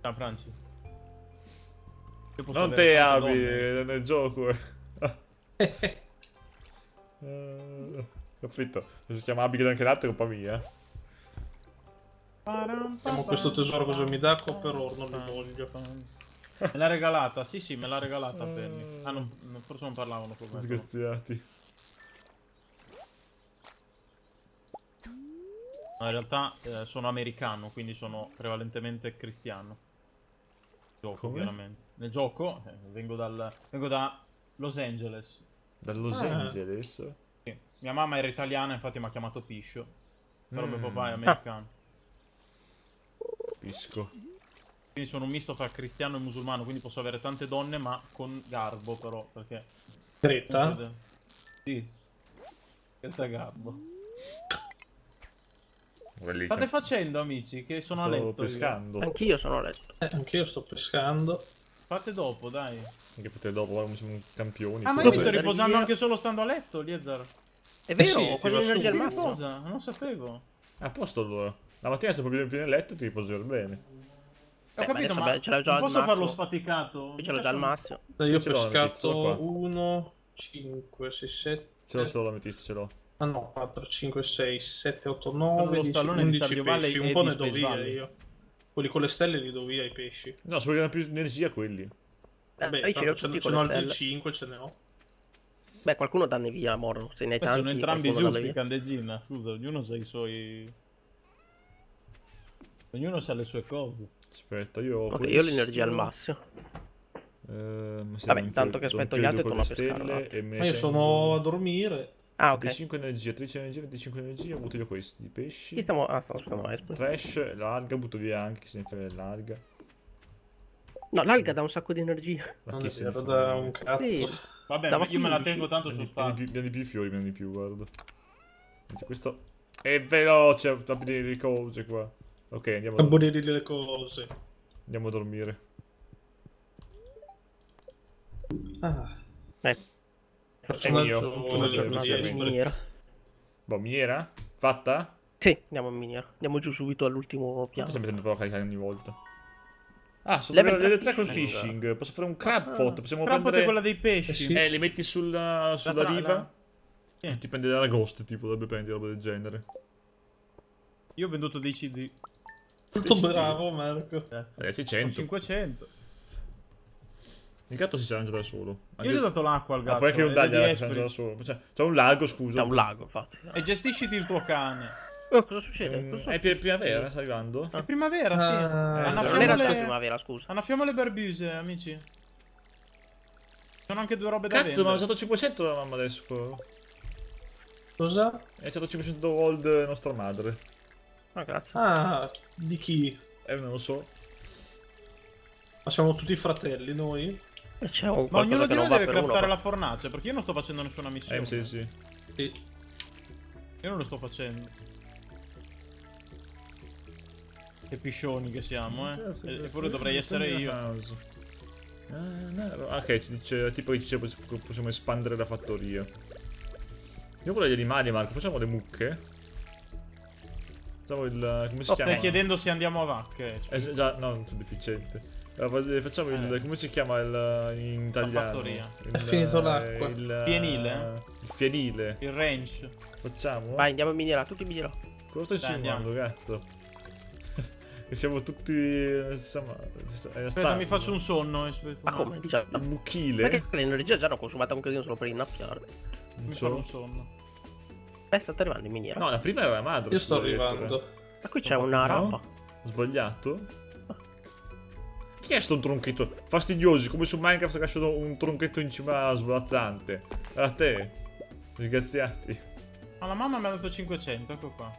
Ciao, Franci. Io Non te abi donne. nel gioco. Eh, Capito. Se si chiama Abigail anche l'altro è colpa mia. Vediamo questo tesoro cosa mi dà, Copper Ore, non lo voglio. Me l'ha regalata, sì sì, me l'ha regalata Penny. Ah, non, non- forse non parlavano con me. però. Disgraziati. No, in realtà eh, sono americano, quindi sono prevalentemente cristiano. Gioco, Come? chiaramente. Nel gioco eh, vengo, dal, vengo da Los Angeles. Da Los Ah. Angeles. Sì. Mia mamma era italiana, infatti mi ha chiamato Piscio. Però mio Mm. papà è americano. Capisco. Quindi sono un misto tra cristiano e musulmano, quindi posso avere tante donne, ma con garbo però, perché... Greta? Sì. Senza garbo. Bellissimo. State facendo, amici, che sono a Sto letto. io. pescando. Anch'io sono a letto. Eh, anch'io sto pescando. Fate dopo, dai. Anche per te dopo, guarda come siamo campioni. Ah, ma io mi sto riposando anche solo stando a letto, Liezar. È vero, sì, ho va l'energia al massimo. Cosa? Non sapevo. Ah, a posto allora. La mattina sei proprio più nel letto ti riposi bene. Ho Beh, capito, adesso, ma beh, ce l'ho già posso farlo sfaticato. Io ce l'ho già al massimo. Dai, Io ho pescato 1, 5, 6, 7. Ce l'ho, ce l'ho la metista, ce l'ho. Ah no, 4, 5, 6, 7, 8, Quello 9, lo 10, stallone di 11 Stardew Valley pesci. e Un po' ne do via Valley. io. Quelli con le stelle li do via i pesci. No, se vogliono più energia quelli. Eh, Beh, io ce ho ne- ho altri stelle. 5, ce ne ho. Beh, qualcuno danne via, moro. Se ne hai tanti, sono entrambi giusti, via. Candegina. Scusa, ognuno ha i suoi... Ognuno sa le sue cose. Aspetta, io ho Ok, questo. io ho l'energia al massimo. Eh, ma se Vabbè, intanto che aspetto gli altri, torno a le pescare, e Ma io sono a dormire. Ah, ok. 25 energia, 13 energia, 25 energia, butto io questi, di pesci. Chi stiamo... Ah, stiamo aspettando Espo. Trash, l'alga, butto via anche chi se ne frega dell'alga. No, l'alga dà un sacco di energia. Ma Non chi se ne frega? da un cazzo. Sì. Vabbè, Dava ma io me la 15. tengo tanto sul spazio. più, vieni più i fiori, vieni di più, guarda. Anzi, questo è veloce a aprire le cose qua. Ok, andiamo, a- Abolire le cose. andiamo a dormire. Ah, Eh, È mio. Miniera. Boh, miniera? Fatta? Sì, andiamo in miniera. Andiamo giù subito all'ultimo piano. stai mettendo però a caricare ogni volta? Ah, sono Level le, le tre col fishing. Posso fare un crab pot. Possiamo Crappote è prendere... quella dei pesci. Eh sì. Eh, li metti sulla, sulla tra- riva? la- Sì. E ti prende dalla ghost, tipo, dovrebbe prendere roba del genere. Io ho venduto dei CD. Tutto Sì. bravo, Marco. Eh, Con 600. 500. Il gatto si arrangia da solo. Io Anche- gli ho dato l'acqua al Ah, gatto. puoi anche non e dargli vedi la si Esprit. da solo. Cioè, c'è un lago, scusa. C'è un lago, infatti. E gestisciti il tuo cane. Oh, cosa succede? Eh, Cosa È pri- primavera, sta arrivando? È primavera, sì. Ah, Non Annaffiamo era le- primavera, scusa. Annaffiamo le barbuse, amici. Ci sono anche due robe da Cazzo, ma ho vendere. usato 500 la mamma adesso. Cosa? È stato 500 gold nostra madre. Ah, grazie. Ah, di chi? Eh, non lo so. Ma siamo tutti fratelli noi? E C'è un Ma ognuno di noi deve uno. craftare però. la fornace, perché io non sto facendo nessuna missione. Eh, sì, sì. Sì. Io non lo sto facendo. Che piscioni che siamo, eh. E- Eppure dovrei essere io. Ah, Ok, ci dice, tipo che ci dice possiamo espandere la fattoria. Io voglio gli animali, Marco, facciamo le mucche. Facciamo il... come si Oh, chiama? Stai chiedendo se andiamo a vacche. Eh, se- già, no, non sono deficiente. Eh, Facciamo il... Eh. come si chiama il... in italiano? fattoria. Il, È finito l'acqua. Il... Fienile? Il fienile. Il range. Facciamo? Vai, andiamo in miniera, tutti in miniera. Cosa stai insinuando, gatto? che siamo tutti... Insomma... È Aspetta, mi faccio un sonno. aspetta, Ma no. come? Diciamo. Il mucchile? Perché l'energia già l'ho consumata un casino solo per innaffiare. Non Mi so. un sonno. Eh, state arrivando in miniera. No, la prima era la madre. Io sto arrivando. Ma qui c'è una No? rampa. Ho sbagliato? Chi è sto tronchetto? Fastidiosi, come su Minecraft che lasciano un tronchetto in cima svolazzante. A te. Disgraziati. Ma la mamma mi ha dato 500, ecco qua.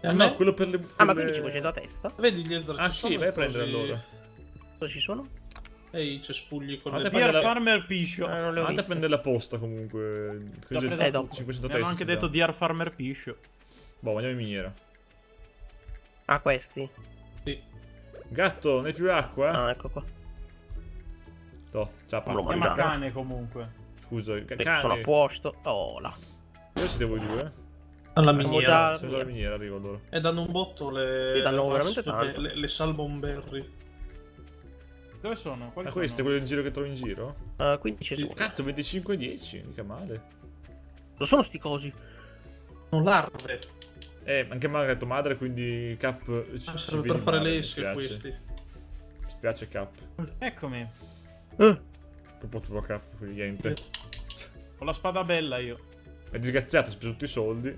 E a Ah me? no, quello per le... Ah, ma quindi le- 500 a testa? Vedi gli esercizi? Ah sì, vai a prendere allora. Cosa ci sono? E i cespugli con Ma le Dear prende la- Farmer Piscio. Eh, Andate a prendere la posta comunque. Così preso Eh, dopo. 500 Mi hanno anche detto. Dear Farmer Piscio. Boh, andiamo in miniera. Ah, questi? Sì. Gatto, non hai più acqua? Ah, ecco qua. No, ciappa. Non lo Chiama mangiare. cane comunque. Scusa, ca- Ecco, Sono a cane. posto. Oh là. Dove siete voi due? Alla miniera. già- alla miniera, arrivo allora. E danno un botto le... Sì, danno veramente tanto. Le, le salmon berry. Dove sono? Quali Ma sono? questo è quello in giro che trovo in giro? Uh, 15 Sì. su. Cazzo, 25 e 10, mica male. Lo sono sti cosi. Sono larve. Eh, anche Mario ha detto madre, quindi Cap ci, Ah, vedi per fare male, le esche questi. Mi spiace Cap. Eccomi. Eh, Un po' troppo Cap, quindi niente. Con la spada bella io. È disgraziato, ha speso tutti i soldi.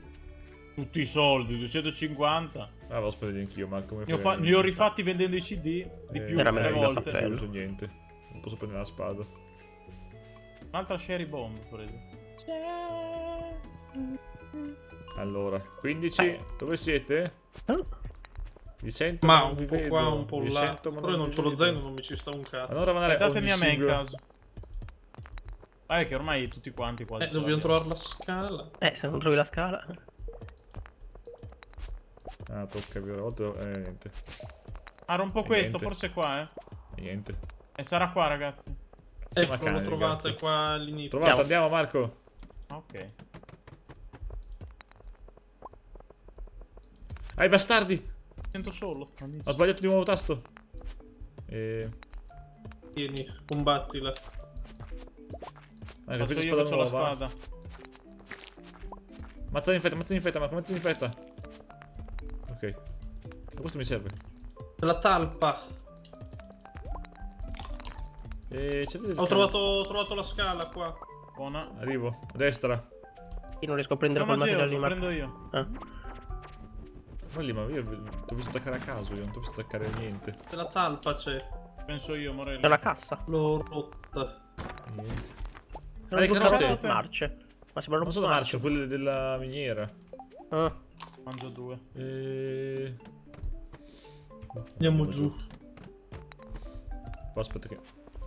Tutti i soldi, 250. Ah, l'avevo speso anch'io, ma come Ne ho, fa- li ho rifatti vendendo i CD di Eh, più Era tre meglio volte. Non uso niente. Non posso prendere la spada. Un'altra Sherry Bomb ho preso. Allora, 15. Dove siete? eh. Vi sento, Ma non un vi po' vedo. qua, un po' Vi là. sento, ma Però non c'ho lo zaino, non mi ci sta un cazzo. Allora mandare Datemi a me in caso. Ah, è che ormai tutti quanti quasi. Eh, dobbiamo trovare la scala. Eh, se non trovi la scala. Ah, tocca. Una volta... Eh, niente. Ah, rompo E questo, niente. forse qua, eh. E niente. E sarà qua, ragazzi. Si chiama Ecco, cane, l'ho trovata qua all'inizio. Trovato, Siamo. andiamo Marco. Ok. Ai bastardi! Sento solo. Ho sbagliato di nuovo tasto. E... Tieni, combattila. Faccio capito io spada che ho la nuova. spada. Mazzata in fetta, mazzata in fetta, Marco, mazzata in fetta. Ok. Ma questo mi serve. La talpa. E c'è Ho trovato, ho trovato la scala qua. Buona. Arrivo, a destra. Io non riesco a prendere No, quel materiale lo lì, prendo ma... io. Ah. Ma lì, ma io ti ho visto attaccare a caso, io non ti ho visto attaccare niente. Se la talpa c'è. Penso io, Morelli. C'è una cassa. L'ho rotta. Niente. Sono le carote. marce. Ma sembrano Non sono marcio, quelle della miniera. Ah, Mangio due. E... Andiamo giù. Poi aspetta che...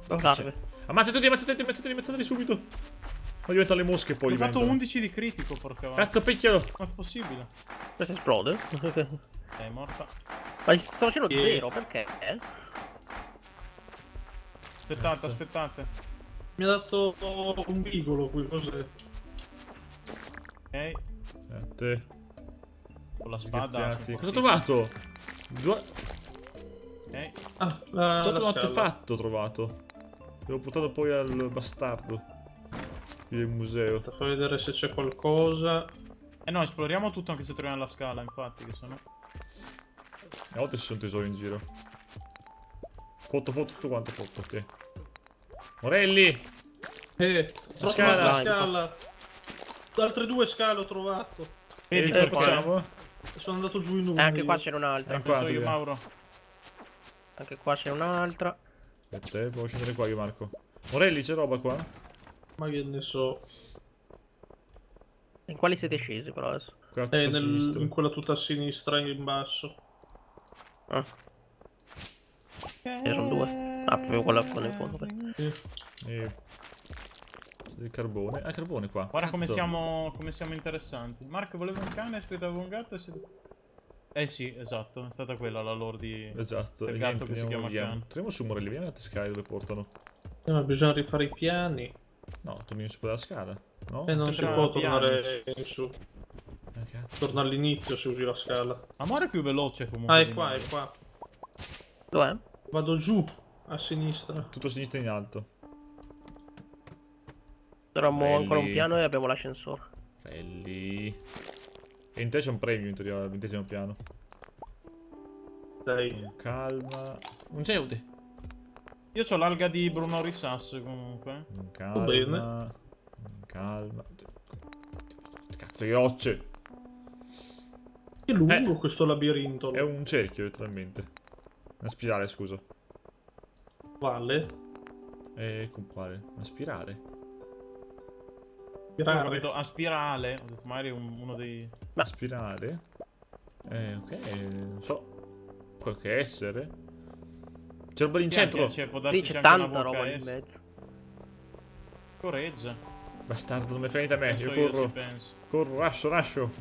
oh, larve. Ammazzate tutti, ammazzate, ammazzate, ammazzate subito. Poi diventano le mosche poi Ho fatto diventano. 11 di critico, porca vacca. Cazzo, picchialo. Ma è possibile? Questa esplode? È morta. Ma sto facendo Sì. zero, perché? Eh? Aspettate, Cazzo. aspettate. Mi ha dato un bigolo qui, cos'è? Ok. Eh, te. Con la spada. Cosa ho trovato? Due... Ok. Ah, la, Tutto la un artefatto ho trovato. L'ho portato poi al bastardo. Qui del museo. Fammi vedere se c'è qualcosa. Eh no, esploriamo tutto anche se troviamo la scala, infatti, che sennò... A volte ci sono tesori in giro. Foto, foto, tutto quanto foto, ok. Morelli! Eh, ho trovato scala. la scala. Altre due scale ho trovato. Vedi e che che facciamo? E Sono andato giù in E una. anche qua c'era un'altra. Qua, Penso io, via. Mauro. Anche qua c'è un'altra. Aspetta, eh, devo scendere qua io, Marco. Morelli, c'è roba qua? Ma che ne so. In quali siete scesi però adesso? A nel- in quella tutta a sinistra in basso. Ah, ce ne sono due. Ah, proprio quella qua nel fondo. Sì. E... del carbone. Ah, carbone qua. Guarda come siamo, come siamo interessanti. Marco voleva un cane, aspettava un gatto e si... Eh sì, esatto, è stata quella la lore di... Esatto, del e gatto niente, che si chiama via. cane. Torniamo su Morelli, vediamo le scale dove portano. Eh, ma bisogna rifare i piani. No, torniamo su quella scala. No? E non si può tornare in su. Ah, cazzo. Torna all'inizio se usi la scala. Amore è più veloce comunque. Ah, è qua, è qua. Dov'è? Vado giù a sinistra. Tutto a sinistra in alto. Eravamo ancora un piano e abbiamo l'ascensore. Belli. E in te c'è un premio in teoria al ventesimo piano. Dai. Con calma. Un geude. Io ho l'alga di Bruno Risas comunque. Con calma. bene. Con calma. Cazzo, che rocce. Che lungo Eh. questo labirinto. È un cerchio, letteralmente. Una spirale, scusa. Vale. E con quale? Una spirale. Io ho Tirare. capito, a spirale. Ho detto magari un- uno dei... Una spirale? Eh, ok, non so. Può che essere. C'è roba lì in centro. cioè, darsi Lì c'è tanta roba lì in mezzo. Correggia. Bastardo, non mi fai niente a me. Penso Io io ci corro. penso. Corro, rascio, rascio.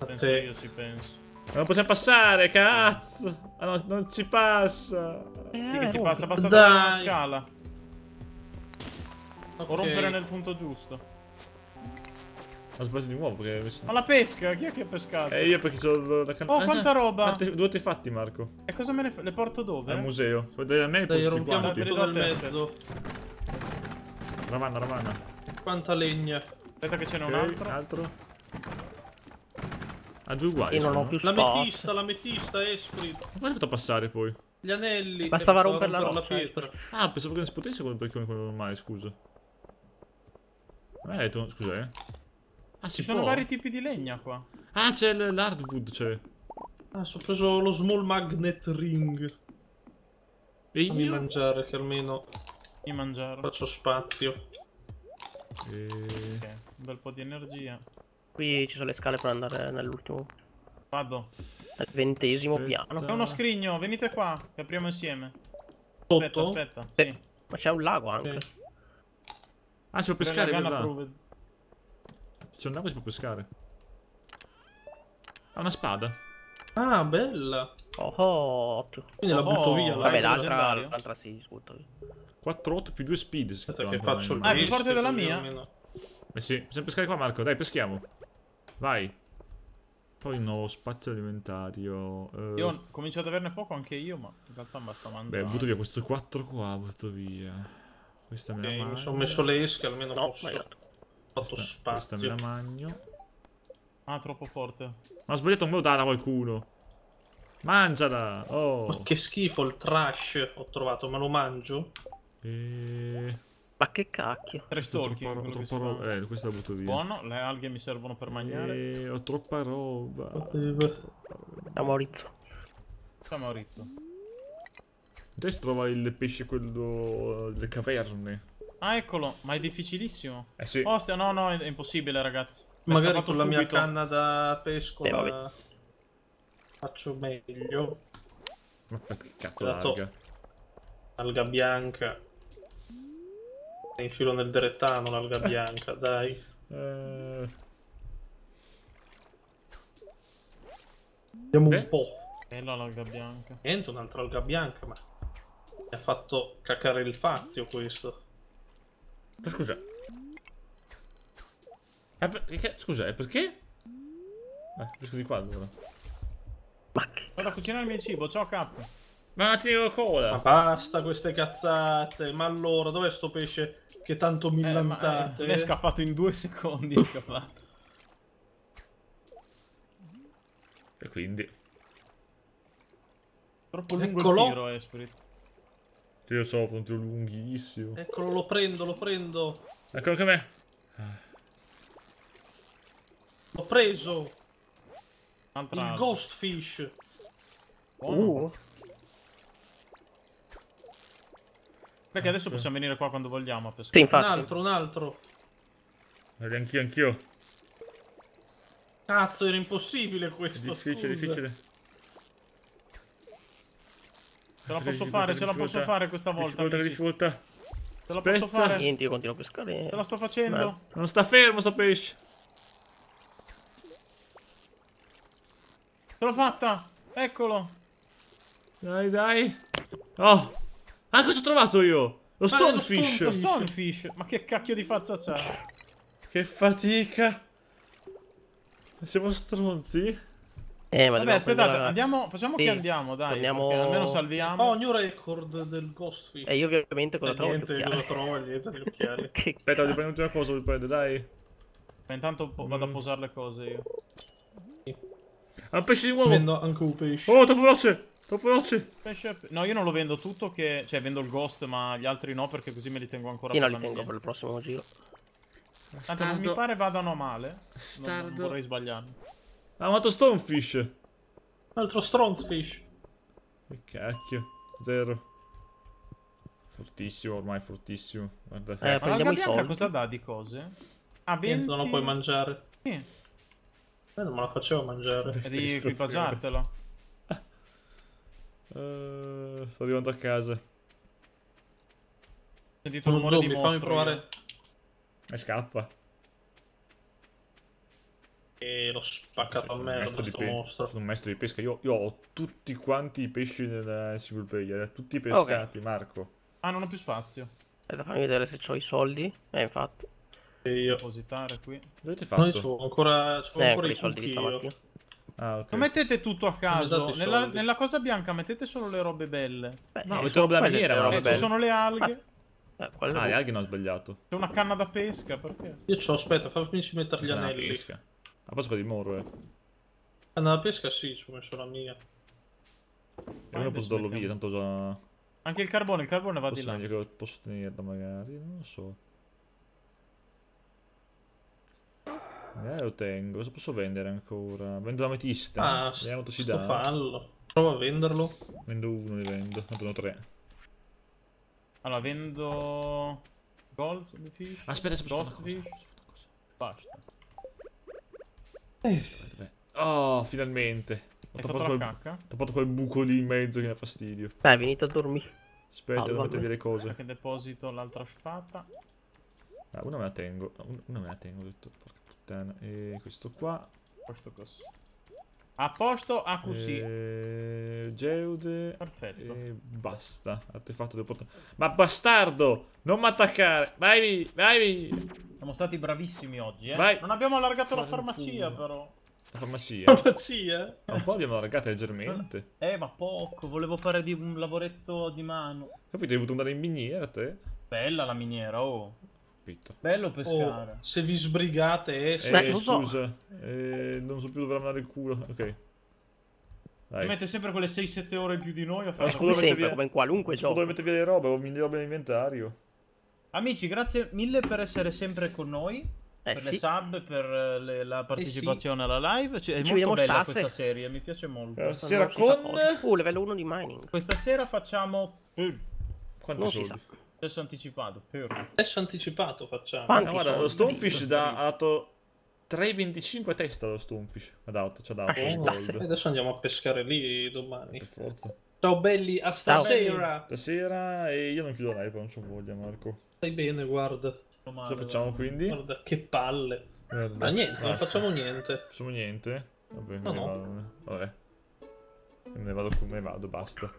A Penso te. io ci penso. Ma non possiamo passare, cazzo. Ah no, non ci passa. Sì che si passa, passa Dai. per la scala. Ok. O rompere nel punto giusto. Ho sbagliato di nuovo perché... invece- Ma la pesca, chi è che ha pescato? Eh, io perché sono la canna... Oh, quanta roba! Arte- due artefatti, Marco. E cosa me ne fa? Le porto dove? Al museo. Puoi dare a me Dai, rompiamo quanti. Dai, tutto dai. mezzo. Ravanna, ravanna. Quanta legna. Aspetta che ce n'è un Ok, altro. altro. Ah, due uguali Io non sono. ho più La spot. metista, la metista, Esprit. Come hai fatto a passare poi? Gli anelli. Bastava rompere la roccia. pietra. Ah, pensavo che non si potesse come perché come normale, scusa. Ma hai detto, scusa, eh. Ah, si Ci sono può? vari tipi di legna qua. Ah, c'è l'hardwood, c'è. Ah, ho preso lo small magnet ring. E Fammi io? mangiare che almeno Di mangiare. faccio spazio. E... Ok, un bel po' di energia. Qui ci sono le scale per andare nell'ultimo. Vado. Nel ventesimo Aspetta. piano. C'è uno scrigno, venite qua, che apriamo insieme. Sotto? Aspetta, aspetta. Sì. Sì. Ma c'è un lago anche. Ok. Ah, si può pescare, guarda. gana prove. C'è un lago e si può pescare. Ha una spada. Ah, bella. Oh, oh, ottimo. Quindi la Oh, butto via. vabbè, la l'altra, l'altra sì, si butta via. 4, 8 più 2 speed. Aspetta che faccio il. Ah, è più forte della mia? Eh sì, possiamo pescare qua, Marco. Dai, peschiamo. Vai. Poi un nuovo spazio alimentario. eh, Io comincio ad averne poco anche io, ma in realtà basta mangiare. Beh, butto via questo 4 qua, butto via. Questa me la Ok, mangio. mi sono messo le esche, almeno No, posso. ma Ho fatto Questa, questa me la spazio. magno. Ah, troppo forte. Ma ho sbagliato, non me lo dare a qualcuno. Mangiala! Oh! Ma che schifo il trash ho trovato, me lo mangio? E... Ma che cacchio. Tre si roba. fa. Eh, questa la butto via. Buono, le alghe mi servono per mangiare. E... Ho troppa roba. Da Maurizio. Ciao Maurizio. Dove si trova il pesce quello delle caverne? Ah, eccolo, ma è difficilissimo. Eh sì. Ostia, no, no, è, è impossibile, ragazzi. Mi è Magari con la mia canna da Eh, pescola vabbè. faccio meglio. Ma che cazzo Esatto. larga? Alga bianca. Infilo nel derettano l'alga bianca, dai. Eh... Vediamo Beh. un po'. Bella l'alga bianca. Niente, un'altra alga bianca, ma mi ha fatto cacare il fazio questo. Ma scusa. Eh, per- che- Scusa, eh, perché? Eh, pesco di qua allora. Ma che... Vado a cucinare il mio cibo, ciao K. Ma ti Ma cola! basta queste cazzate. Ma allora, dov'è sto pesce che tanto Eh, ma, eh, è scappato in due secondi. È scappato. E quindi... Troppo lungo Eccolo. il tiro, Esprit. Sì, Io so, un tiro lunghissimo. Eccolo, lo prendo, lo prendo. Eccolo che me. L'ho preso. Il alga. ghost fish. Buono. Uh, Perché adesso possiamo venire qua quando vogliamo a pescare. sì, Un infatti. altro, un altro. Vedi, anch'io, anch'io. Cazzo, era impossibile questo. Difficile, scusa. difficile. Ce la posso fare, ce la posso fare questa volta. Amici. difficoltà. Ce la posso fare. Niente, io continuo a pescare. Ce la sto facendo. Non sta fermo sto pesce. Ce l'ho fatta. Eccolo. Dai, dai. Oh. Ah, cosa ho trovato io? Lo Ah, è lo stonefish. Lo stonefish. Ma che cacchio di faccia c'ha? Che fatica. Siamo stronzi? Eh, ma Vabbè, aspettate, prendere la- andiamo, facciamo Sì. che andiamo, dai. Andiamo- Almeno salviamo. Oh, new record del ghost fish. E io ovviamente cosa Eh, trovo? niente, cosa occhiali. trovo? Niente, gli occhiali. Aspetta, devo prendere l'ultima cosa, devo prendere, dai. Ma intanto po- vado a Mm. posare le cose io. Ah, un pesce di nuovo. Vendo anche un pesce. Oh, troppo veloce. Troppo veloce. Pesce- No, io non lo vendo tutto, che... cioè vendo il ghost, ma gli altri no, perché così me li tengo ancora Io non per li la tengo mia. per il prossimo giro. Tanto non mi pare vadano male. Non, non Bastardo. vorrei sbagliarmi. Ha amato stonefish. Un altro stronz fish. Che cacchio. Zero. Fortissimo, ormai fortissimo. Guarda. Eh, Ma i bianca soldi. cosa dà di cose? Ah, 20... Niente, non lo puoi mangiare. Sì, Eh, non me la facevo mangiare. Devi equipaggiartela. Eh, sto arrivando a casa. Ho sentito un rumore di zombie, fammi mostro. provare. E scappa. E l'ho spaccato a merda maestro di questo pe- mostro. Sono un maestro di pesca. Io, io ho tutti quanti i pesci nel single player. Tutti pescati, Marco. Ah, non ho più spazio. Aspetta, fammi vedere se ho i soldi. Eh, infatti. E io. Depositare qui. Avete Noi fatto? c'ho ancora, c'ho Eh, ancora i soldi di stamattina. Ah, ok. Non mettete tutto a caso. Nella, nella cosa bianca mettete solo le robe belle. Beh, No, eh, metto roba da miniera, le robe Eh, ci belle. sono le alghe. Eh, Ah, le- gli alghi non ho sbagliato. C'è una canna da pesca, perché? Io c'ho, aspetta, fammi mettere gli anelli. pesca. A posto di moro, eh. Ah, nella pesca sì, ci ho messo la mia. E uno posso darlo via, tanto già... Anche il carbone, il carbone va di Posso, là. meglio che posso tenerla magari, non lo so. Eh, lo tengo. Cosa posso vendere ancora? Vendo l'ametista. Ah, Vediamo quanto si sto dà. fallo. Prova a venderlo. Vendo uno, ne vendo. Ne ho tre. Allora, vendo... Gold fish. Aspetta, se Oh, finalmente. Ho tappato quel, ho tappato quel buco lì in mezzo che mi ha fastidio. Dai, venite a dormire. Aspetta, devo mettere via le cose. Che deposito l'altra spada. Ah, una me la tengo. Una me la tengo, ho detto. Porca puttana. E questo qua. Questo così. A posto, a così. E... Geude. Perfetto. E basta. Artefatto devo portare. Ma bastardo! Non mi attaccare! Vai! Vai! Siamo stati bravissimi oggi, eh. Vai. Non abbiamo allargato la Fare un farmacia, però. La farmacia. Farmacia? Ma un po' abbiamo allargato leggermente. Eh, ma poco. Volevo fare di un lavoretto di mano. Capito? Hai dovuto andare in miniera te? Bella la miniera, oh. Capito. Bello pescare. Oh, se vi sbrigate, eh, Beh, Eh, lo so. scusa. Eh, non so più dove andare il culo. Ok. Dai. Mette sempre quelle 6-7 ore in più di noi a fare... scusa. Come mettere sempre, via- come in qualunque dove gioco. mettere via le robe, ho mille robe nell'inventario. Amici, grazie mille per essere sempre con noi. Eh per le sì. sub, per eh, le- la partecipazione alla live. Cioè, è Ci molto vediamo bella stasera. questa serie, mi piace molto. Eh, Sera si con- cosa. Uh, livello 1 di mining. Questa sera facciamo... Quanti Non si soldi? sa. Adesso anticipato. Per. adesso anticipato facciamo. Quanti Ah, guarda, lo Stonefish da- ha dato 3,25 a testa lo Stonefish. Ha dato, ci ha dato. Ah, il sì, Oh, sì. e adesso andiamo a pescare lì domani. Per forza. Ciao belli, a stasera. Stasera e io non chiudo live, non c'ho voglia Marco. Stai bene, guarda. Cosa facciamo quindi? Guarda, che palle. Merda. Ma niente, non Basta. facciamo niente. Facciamo niente? Vabbè, me No, ne no. vado. Vabbè. Me ne vado, me ne vado, basta.